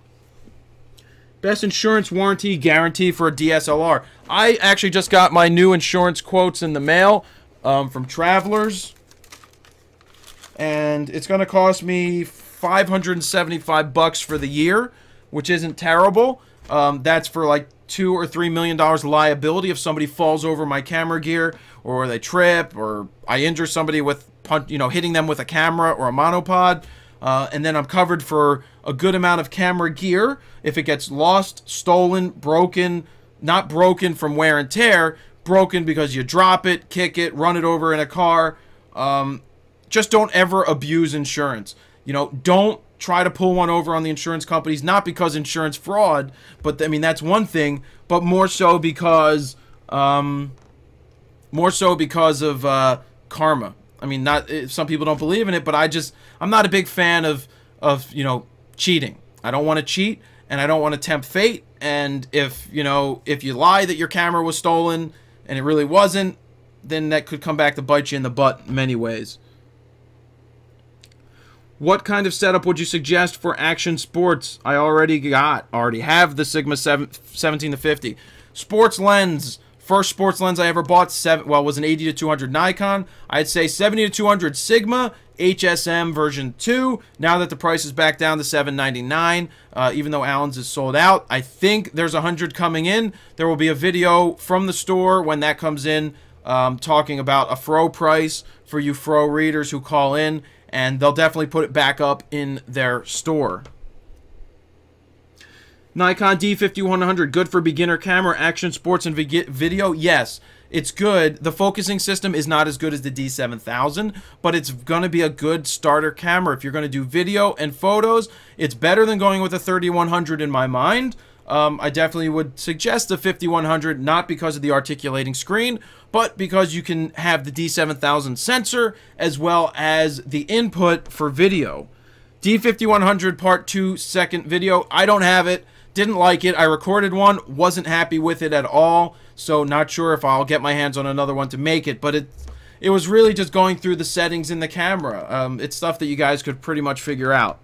Best insurance warranty guarantee for a DSLR. I actually just got my new insurance quotes in the mail um, from Travelers. And it's going to cost me 575 bucks for the year, which isn't terrible. Um, that's for like two or three million dollars liability if somebody falls over my camera gear or they trip or I injure somebody with you know hitting them with a camera or a monopod. Uh, and then I'm covered for a good amount of camera gear if it gets lost, stolen, broken, not broken from wear and tear, broken because you drop it, kick it, run it over in a car. Um, just don't ever abuse insurance. You know, don't try to pull one over on the insurance companies, not because insurance fraud, but I mean that's one thing, but more so because, um, more so because of uh, karma. I mean, not eh, some people don't believe in it, but I just I'm not a big fan of of you know cheating. I don't want to cheat, and I don't want to tempt fate. And if you know if you lie that your camera was stolen and it really wasn't, then that could come back to bite you in the butt in many ways. What kind of setup would you suggest for action sports? I already got, already have the Sigma 7, 17 to 50. Sports lens. First sports lens I ever bought, seven, well, was an 80 to 200 Nikon. I'd say 70 to 200 Sigma, HSM version 2. Now that the price is back down to 7.99, uh, even though Allen's is sold out, I think there's 100 coming in. There will be a video from the store when that comes in, um, talking about a Fro price for you Fro readers who call in and they'll definitely put it back up in their store. Nikon D5100, good for beginner camera, action, sports, and video? Yes, it's good. The focusing system is not as good as the D7000, but it's going to be a good starter camera. If you're going to do video and photos, it's better than going with a 3100 in my mind. Um, I definitely would suggest the 5100, not because of the articulating screen, but because you can have the D7000 sensor as well as the input for video. D5100 part 2 second video, I don't have it, didn't like it. I recorded one, wasn't happy with it at all, so not sure if I'll get my hands on another one to make it, but it it was really just going through the settings in the camera. Um, it's stuff that you guys could pretty much figure out.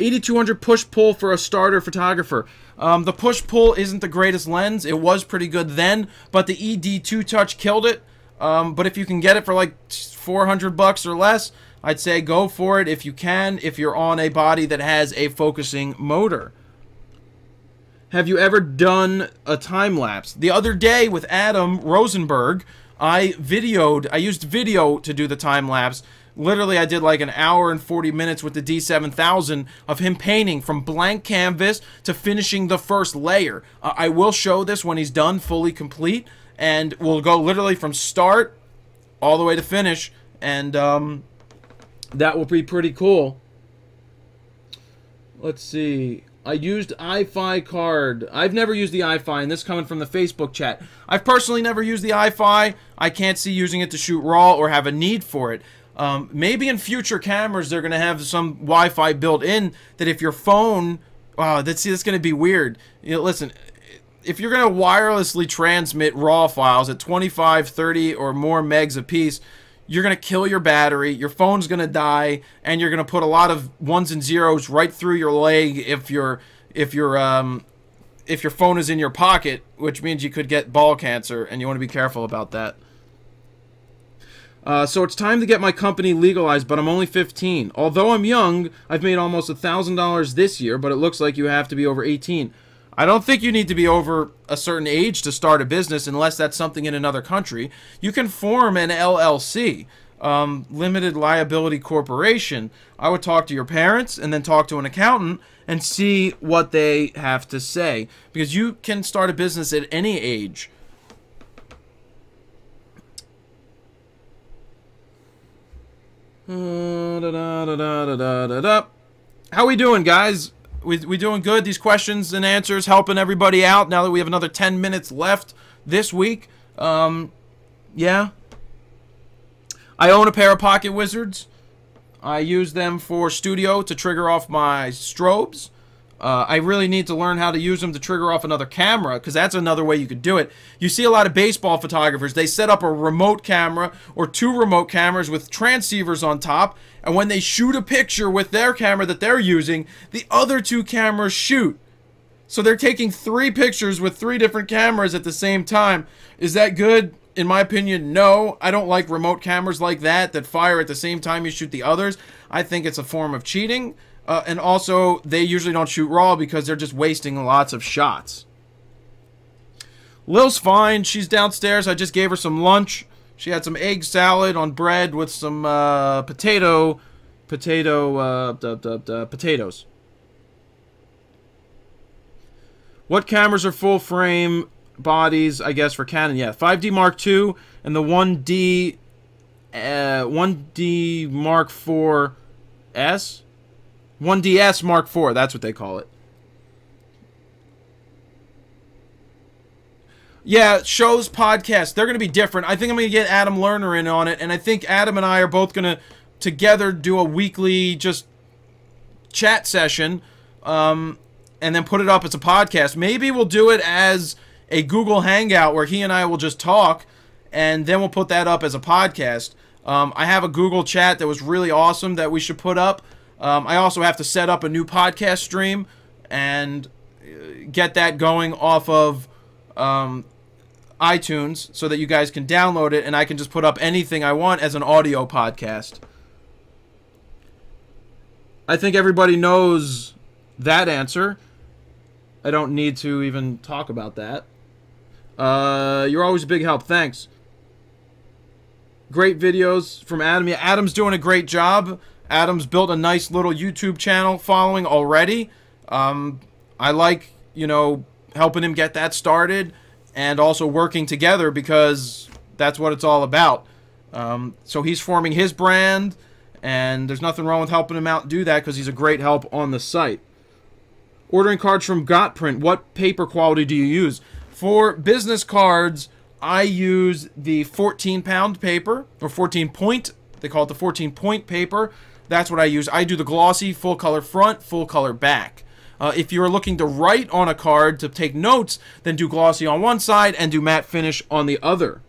8200 push-pull for a starter photographer. Um, the push-pull isn't the greatest lens. It was pretty good then, but the ED2 Touch killed it. Um, but if you can get it for like 400 bucks or less, I'd say go for it if you can, if you're on a body that has a focusing motor. Have you ever done a time lapse? The other day with Adam Rosenberg, I videoed, I used video to do the time lapse literally I did like an hour and 40 minutes with the D7000 of him painting from blank canvas to finishing the first layer. Uh, I will show this when he's done fully complete and we'll go literally from start all the way to finish and um, that will be pretty cool. Let's see. I used Eye-Fi card. I've never used the Eye-Fi, and this coming from the Facebook chat. I've personally never used the Eye-Fi. I can't see using it to shoot RAW or have a need for it. Um, maybe in future cameras they're going to have some Wi-Fi built in that if your phone, wow, that's that's going to be weird. You know, listen, if you're going to wirelessly transmit RAW files at 25, 30, or more megs a piece, you're going to kill your battery, your phone's going to die, and you're going to put a lot of ones and zeros right through your leg if your if your um if your phone is in your pocket, which means you could get ball cancer, and you want to be careful about that. Uh, so it's time to get my company legalized, but I'm only 15. Although I'm young, I've made almost a $1,000 this year, but it looks like you have to be over 18. I don't think you need to be over a certain age to start a business unless that's something in another country. You can form an LLC, um, limited liability corporation. I would talk to your parents and then talk to an accountant and see what they have to say because you can start a business at any age. How we doing, guys? We, we doing good? These questions and answers helping everybody out now that we have another 10 minutes left this week. Um, yeah. I own a pair of Pocket Wizards. I use them for studio to trigger off my strobes. Uh, I really need to learn how to use them to trigger off another camera because that's another way you could do it. You see a lot of baseball photographers, they set up a remote camera or two remote cameras with transceivers on top, and when they shoot a picture with their camera that they're using, the other two cameras shoot. So they're taking three pictures with three different cameras at the same time. Is that good? In my opinion, no. I don't like remote cameras like that that fire at the same time you shoot the others. I think it's a form of cheating. Uh, and also, they usually don't shoot raw because they're just wasting lots of shots. Lil's fine. She's downstairs. I just gave her some lunch. She had some egg salad on bread with some uh, potato, potato, uh, duh, duh, duh, potatoes. What cameras are full frame bodies? I guess for Canon, yeah, 5D Mark II and the 1D, uh, 1D Mark IV S. 1DS Mark IV, that's what they call it. Yeah, shows, podcasts, they're going to be different. I think I'm going to get Adam Lerner in on it, and I think Adam and I are both going to together do a weekly just chat session um, and then put it up as a podcast. Maybe we'll do it as a Google Hangout where he and I will just talk, and then we'll put that up as a podcast. Um, I have a Google chat that was really awesome that we should put up. Um, I also have to set up a new podcast stream and uh, get that going off of um, iTunes so that you guys can download it and I can just put up anything I want as an audio podcast. I think everybody knows that answer. I don't need to even talk about that. Uh, you're always a big help. Thanks. Great videos from Adam. Yeah, Adam's doing a great job. Adam's built a nice little YouTube channel following already. Um, I like, you know, helping him get that started and also working together because that's what it's all about. Um, so he's forming his brand, and there's nothing wrong with helping him out do that because he's a great help on the site. Ordering cards from Gotprint. What paper quality do you use? For business cards, I use the 14 pound paper, or 14 point, they call it the 14 point paper. That's what I use. I do the glossy, full color front, full color back. Uh, if you're looking to write on a card to take notes, then do glossy on one side and do matte finish on the other.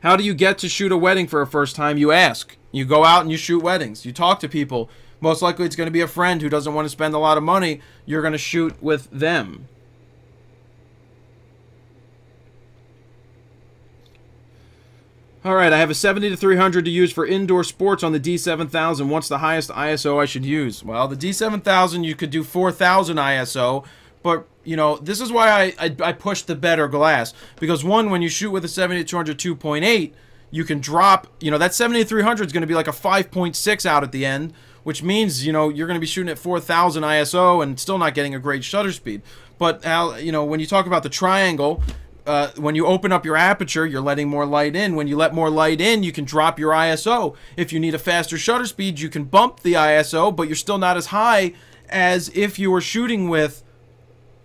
How do you get to shoot a wedding for a first time? You ask. You go out and you shoot weddings. You talk to people. Most likely it's going to be a friend who doesn't want to spend a lot of money. You're going to shoot with them. All right, I have a 70 to 300 to use for indoor sports on the D7000. What's the highest ISO I should use? Well, the D7000 you could do 4000 ISO, but you know this is why I, I I push the better glass because one, when you shoot with a 70 to 200 2.8, you can drop. You know that 70 to 300 is going to be like a 5.6 out at the end, which means you know you're going to be shooting at 4000 ISO and still not getting a great shutter speed. But Al, you know when you talk about the triangle, uh, when you open up your aperture, you're letting more light in. When you let more light in, you can drop your ISO. If you need a faster shutter speed, you can bump the ISO, but you're still not as high as if you were shooting with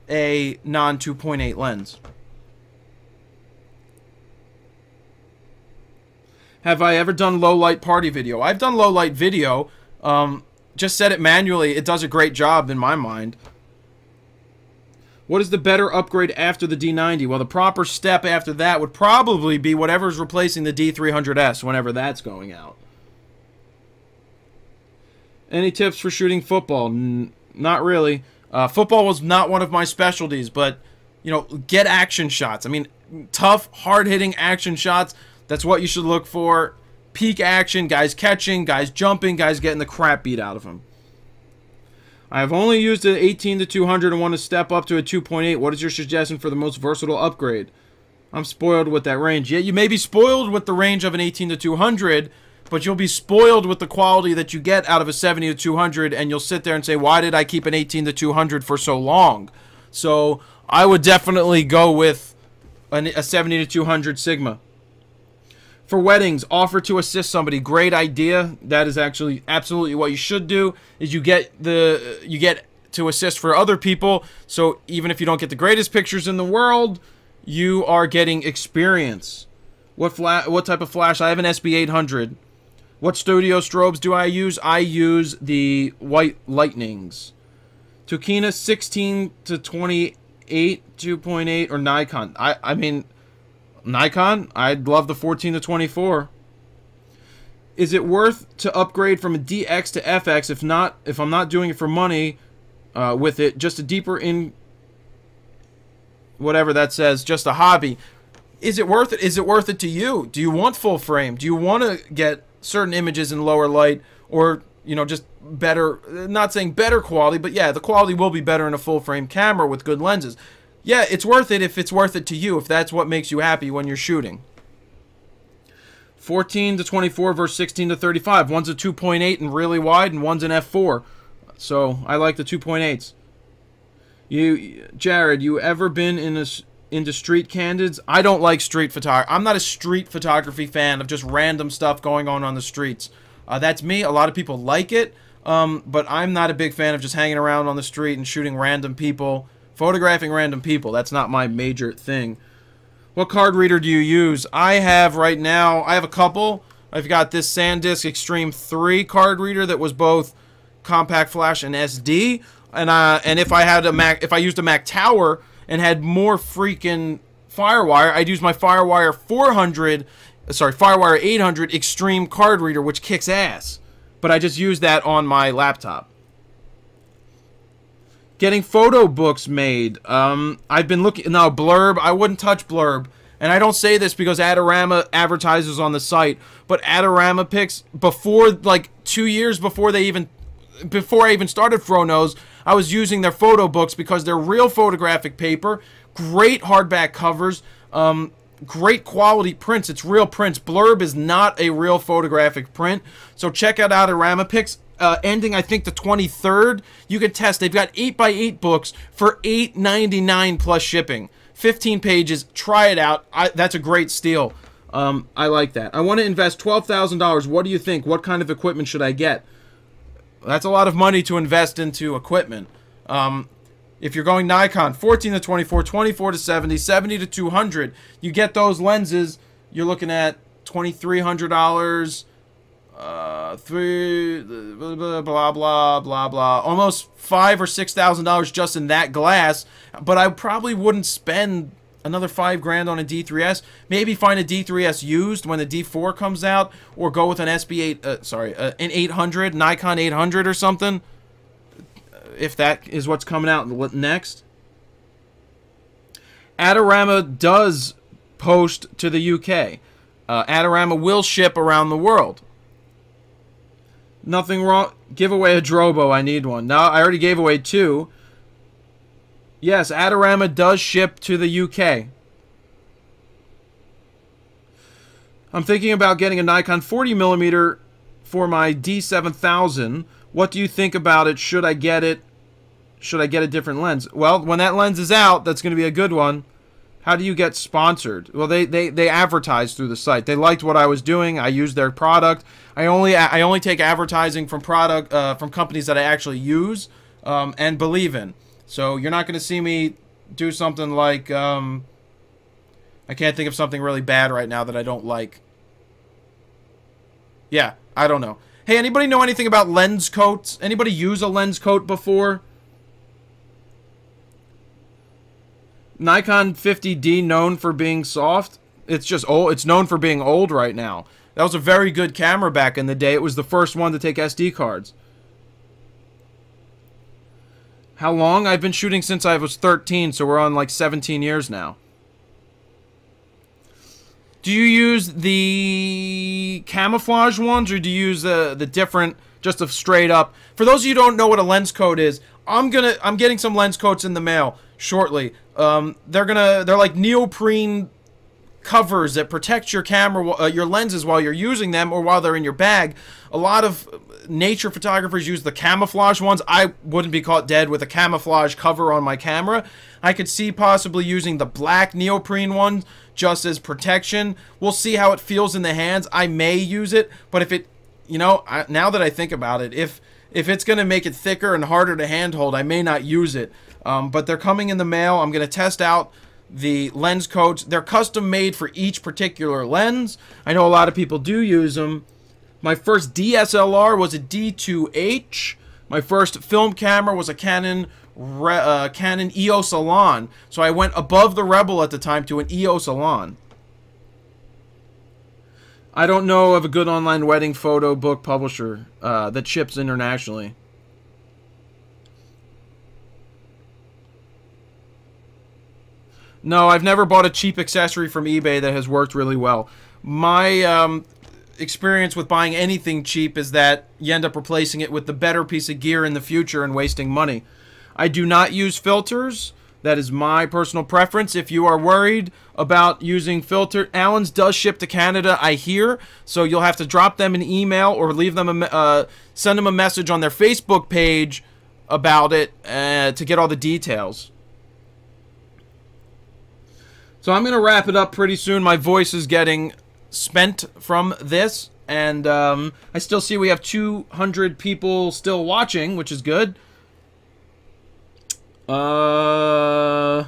a non 2.8 lens. Have I ever done low light party video? I've done low light video. Um, just set it manually. It does a great job in my mind. What is the better upgrade after the D90? Well, the proper step after that would probably be whatever's replacing the D300S whenever that's going out. Any tips for shooting football? N not really. Uh, football was not one of my specialties, but, you know, get action shots. I mean, tough, hard-hitting action shots. That's what you should look for. Peak action, guys catching, guys jumping, guys getting the crap beat out of them. I've only used an 18 to 200 and want to step up to a 2.8. What is your suggestion for the most versatile upgrade? I'm spoiled with that range. Yeah, you may be spoiled with the range of an 18 to 200, but you'll be spoiled with the quality that you get out of a 70 to 200, and you'll sit there and say, why did I keep an 18 to 200 for so long? So I would definitely go with an, a 70 to 200 Sigma. For weddings, offer to assist somebody. Great idea. That is actually absolutely what you should do. Is you get the you get to assist for other people. So even if you don't get the greatest pictures in the world, you are getting experience. What fla what type of flash? I have an SB800. What studio strobes do I use? I use the white lightnings. Tokina 16 to 28 2.8 or Nikon. I I mean Nikon, I'd love the 14 to 24. Is it worth to upgrade from a DX to FX if not if I'm not doing it for money uh, with it, just a deeper in whatever that says, just a hobby. Is it worth it? Is it worth it to you? Do you want full frame? Do you want to get certain images in lower light or, you know, just better, not saying better quality, but yeah, the quality will be better in a full frame camera with good lenses. Yeah, it's worth it if it's worth it to you, if that's what makes you happy when you're shooting. 14 to 24 versus 16 to 35. One's a 2.8 and really wide, and one's an f4. So I like the 2.8s. You, Jared, you ever been in a, into street candids? I don't like street photography. I'm not a street photography fan of just random stuff going on on the streets. Uh, that's me. A lot of people like it, um, but I'm not a big fan of just hanging around on the street and shooting random people, photographing random people. That's not my major thing. What card reader do you use? I have right now, I have a couple. I've got this SanDisk Extreme 3 card reader that was both compact flash and SD and uh, and if I had a Mac, if I used a Mac Tower and had more freaking FireWire, I'd use my FireWire 400, sorry, FireWire 800 Extreme card reader, which kicks ass. But I just use that on my laptop. Getting photo books made. Um, I've been looking now. Blurb. I wouldn't touch Blurb. And I don't say this because Adorama advertises on the site, but AdoramaPix before like two years before they even before I even started FroKnows, I was using their photo books because they're real photographic paper, great hardback covers, um, great quality prints. It's real prints. Blurb is not a real photographic print. So check out AdoramaPix. Uh, ending, I think, the 23rd. You can test. They've got 8x8 books for $8.99 plus shipping. 15 pages. Try it out. I, that's a great steal. Um, I like that. I want to invest $12,000. What do you think? What kind of equipment should I get? That's a lot of money to invest into equipment. Um, if you're going Nikon, 14 to 24, 24 to 70, 70 to 200, you get those lenses, you're looking at $2,300, uh, three, blah, blah, blah, blah, blah, almost five or $6,000 just in that glass, but I probably wouldn't spend another five grand on a D3S. Maybe find a D3S used when the D4 comes out, or go with an SB8, uh, sorry, uh, an 800, Nikon 800 or something. If that is what's coming out next. Adorama does post to the UK. Uh, Adorama will ship around the world. Nothing wrong. Give away a Drobo. I need one. Now I already gave away two. Yes, Adorama does ship to the UK. I'm thinking about getting a Nikon 40mm for my D7000. What do you think about it? Should I get it? Should I get a different lens? Well, when that lens is out, that's going to be a good one. How do you get sponsored? Well, they, they, they advertise through the site. They liked what I was doing. I used their product. I only I only take advertising from product uh, from companies that I actually use um, and believe in. So you're not going to see me do something like, um, I can't think of something really bad right now that I don't like. Yeah, I don't know. Hey, anybody know anything about lens coats? Anybody use a lens coat before? Nikon 50D known for being soft. It's just old. It's known for being old right now. That was a very good camera back in the day. It was the first one to take SD cards. How long? I've been shooting since I was 13, so we're on like 17 years now. Do you use the camouflage ones, or do you use the the different, just a straight up? For those of you don't know what a lens coat is, I'm gonna I'm getting some lens coats in the mail shortly. Um, they're gonna they're like neoprene covers that protect your camera, uh, your lenses while you're using them or while they're in your bag. A lot of nature photographers use the camouflage ones. I wouldn't be caught dead with a camouflage cover on my camera. I could see possibly using the black neoprene one just as protection. We'll see how it feels in the hands. I may use it, but if it, you know, I, now that I think about it, if if it's going to make it thicker and harder to handhold, I may not use it. Um, but they're coming in the mail. I'm going to test out the lens coats. They're custom made for each particular lens. I know a lot of people do use them. My first DSLR was a D2H. My first film camera was a Canon uh, Canon EOS Elan. So I went above the Rebel at the time to an EOS Elan. I don't know of a good online wedding photo book publisher uh, that ships internationally. No, I've never bought a cheap accessory from eBay that has worked really well. My um, experience with buying anything cheap is that you end up replacing it with the better piece of gear in the future and wasting money. I do not use filters. That is my personal preference. If you are worried about using filter, Allen's does ship to Canada, I hear. So you'll have to drop them an email or leave them a uh, send them a message on their Facebook page about it uh, to get all the details. So I'm going to wrap it up pretty soon. My voice is getting spent from this. And um, I still see we have 200 people still watching, which is good. Uh...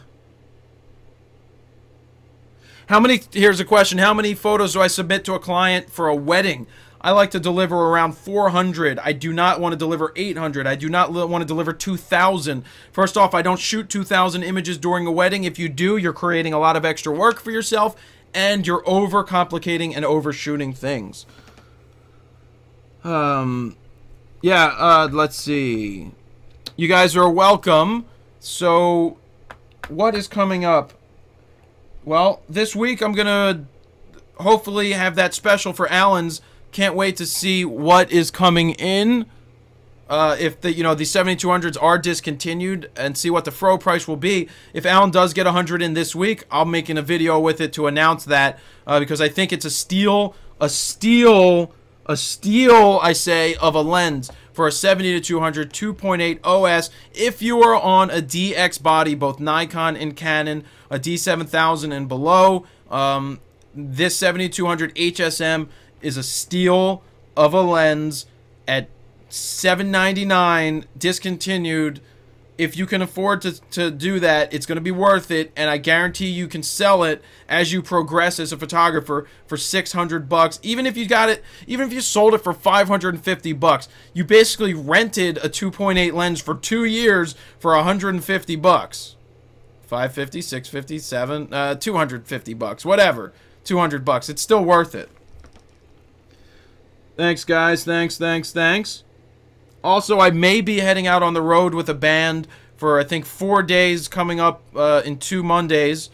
How many, here's a question, how many photos do I submit to a client for a wedding? I like to deliver around 400. I do not want to deliver 800. I do not want to deliver 2,000. First off, I don't shoot 2,000 images during a wedding. If you do, you're creating a lot of extra work for yourself and you're overcomplicating and overshooting things. Um, yeah, uh, let's see. You guys are welcome. So, what is coming up? Well, this week I'm going to hopefully have that special for Allen's can't wait to see what is coming in. Uh, if the you know the 7200s are discontinued and see what the fro price will be. If Allen does get 100 in this week, I'll making a video with it to announce that uh, because I think it's a steal, a steal, a steal. I say of a lens for a 70 to 200 2.8 OS. If you are on a DX body, both Nikon and Canon, a D7000 and below, um, this 7200 HSM is a steal of a lens at 7.99 discontinued. If you can afford to, to do that it's going to be worth it and i guarantee you can sell it as you progress as a photographer for 600 bucks. Even if you got it even if you sold it for 550 bucks you basically rented a 2.8 lens for two years for 150 bucks. 550 650 7 uh, 250 bucks whatever 200 bucks. It's still worth it Thanks, guys. Thanks, thanks, thanks. Also, I may be heading out on the road with a band for, I think, four days coming up uh, in two Mondays.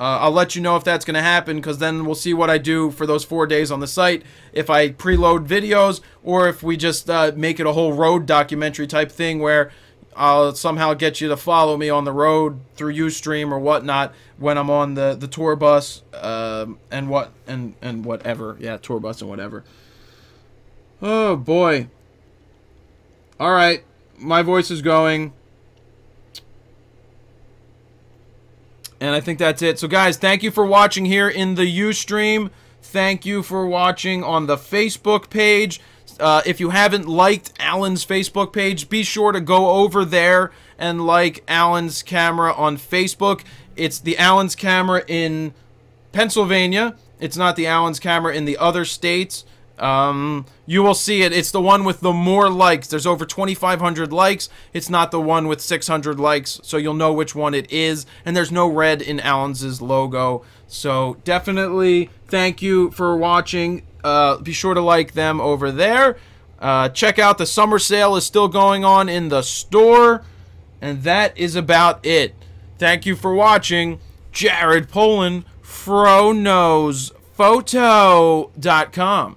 Uh, I'll let you know if that's going to happen because then we'll see what I do for those four days on the site. If I preload videos or if we just uh, make it a whole road documentary type thing where I'll somehow get you to follow me on the road through Ustream or whatnot when I'm on the, the tour bus um, and what and, and whatever. Yeah, tour bus and whatever. Oh, boy. All right. My voice is going. And I think that's it. So, guys, thank you for watching here in the Ustream. Thank you for watching on the Facebook page. Uh, if you haven't liked Allen's Facebook page, be sure to go over there and like Allen's camera on Facebook. It's the Allen's camera in Pennsylvania. It's not the Alan's camera in the other states. Um, you will see it. It's the one with the more likes. There's over 2,500 likes. It's not the one with 600 likes, so you'll know which one it is. And there's no red in Allen's logo. So definitely thank you for watching. Uh, be sure to like them over there. Uh, check out the summer sale is still going on in the store. And that is about it. Thank you for watching. Jared Polin, Fro Knows
photo.com.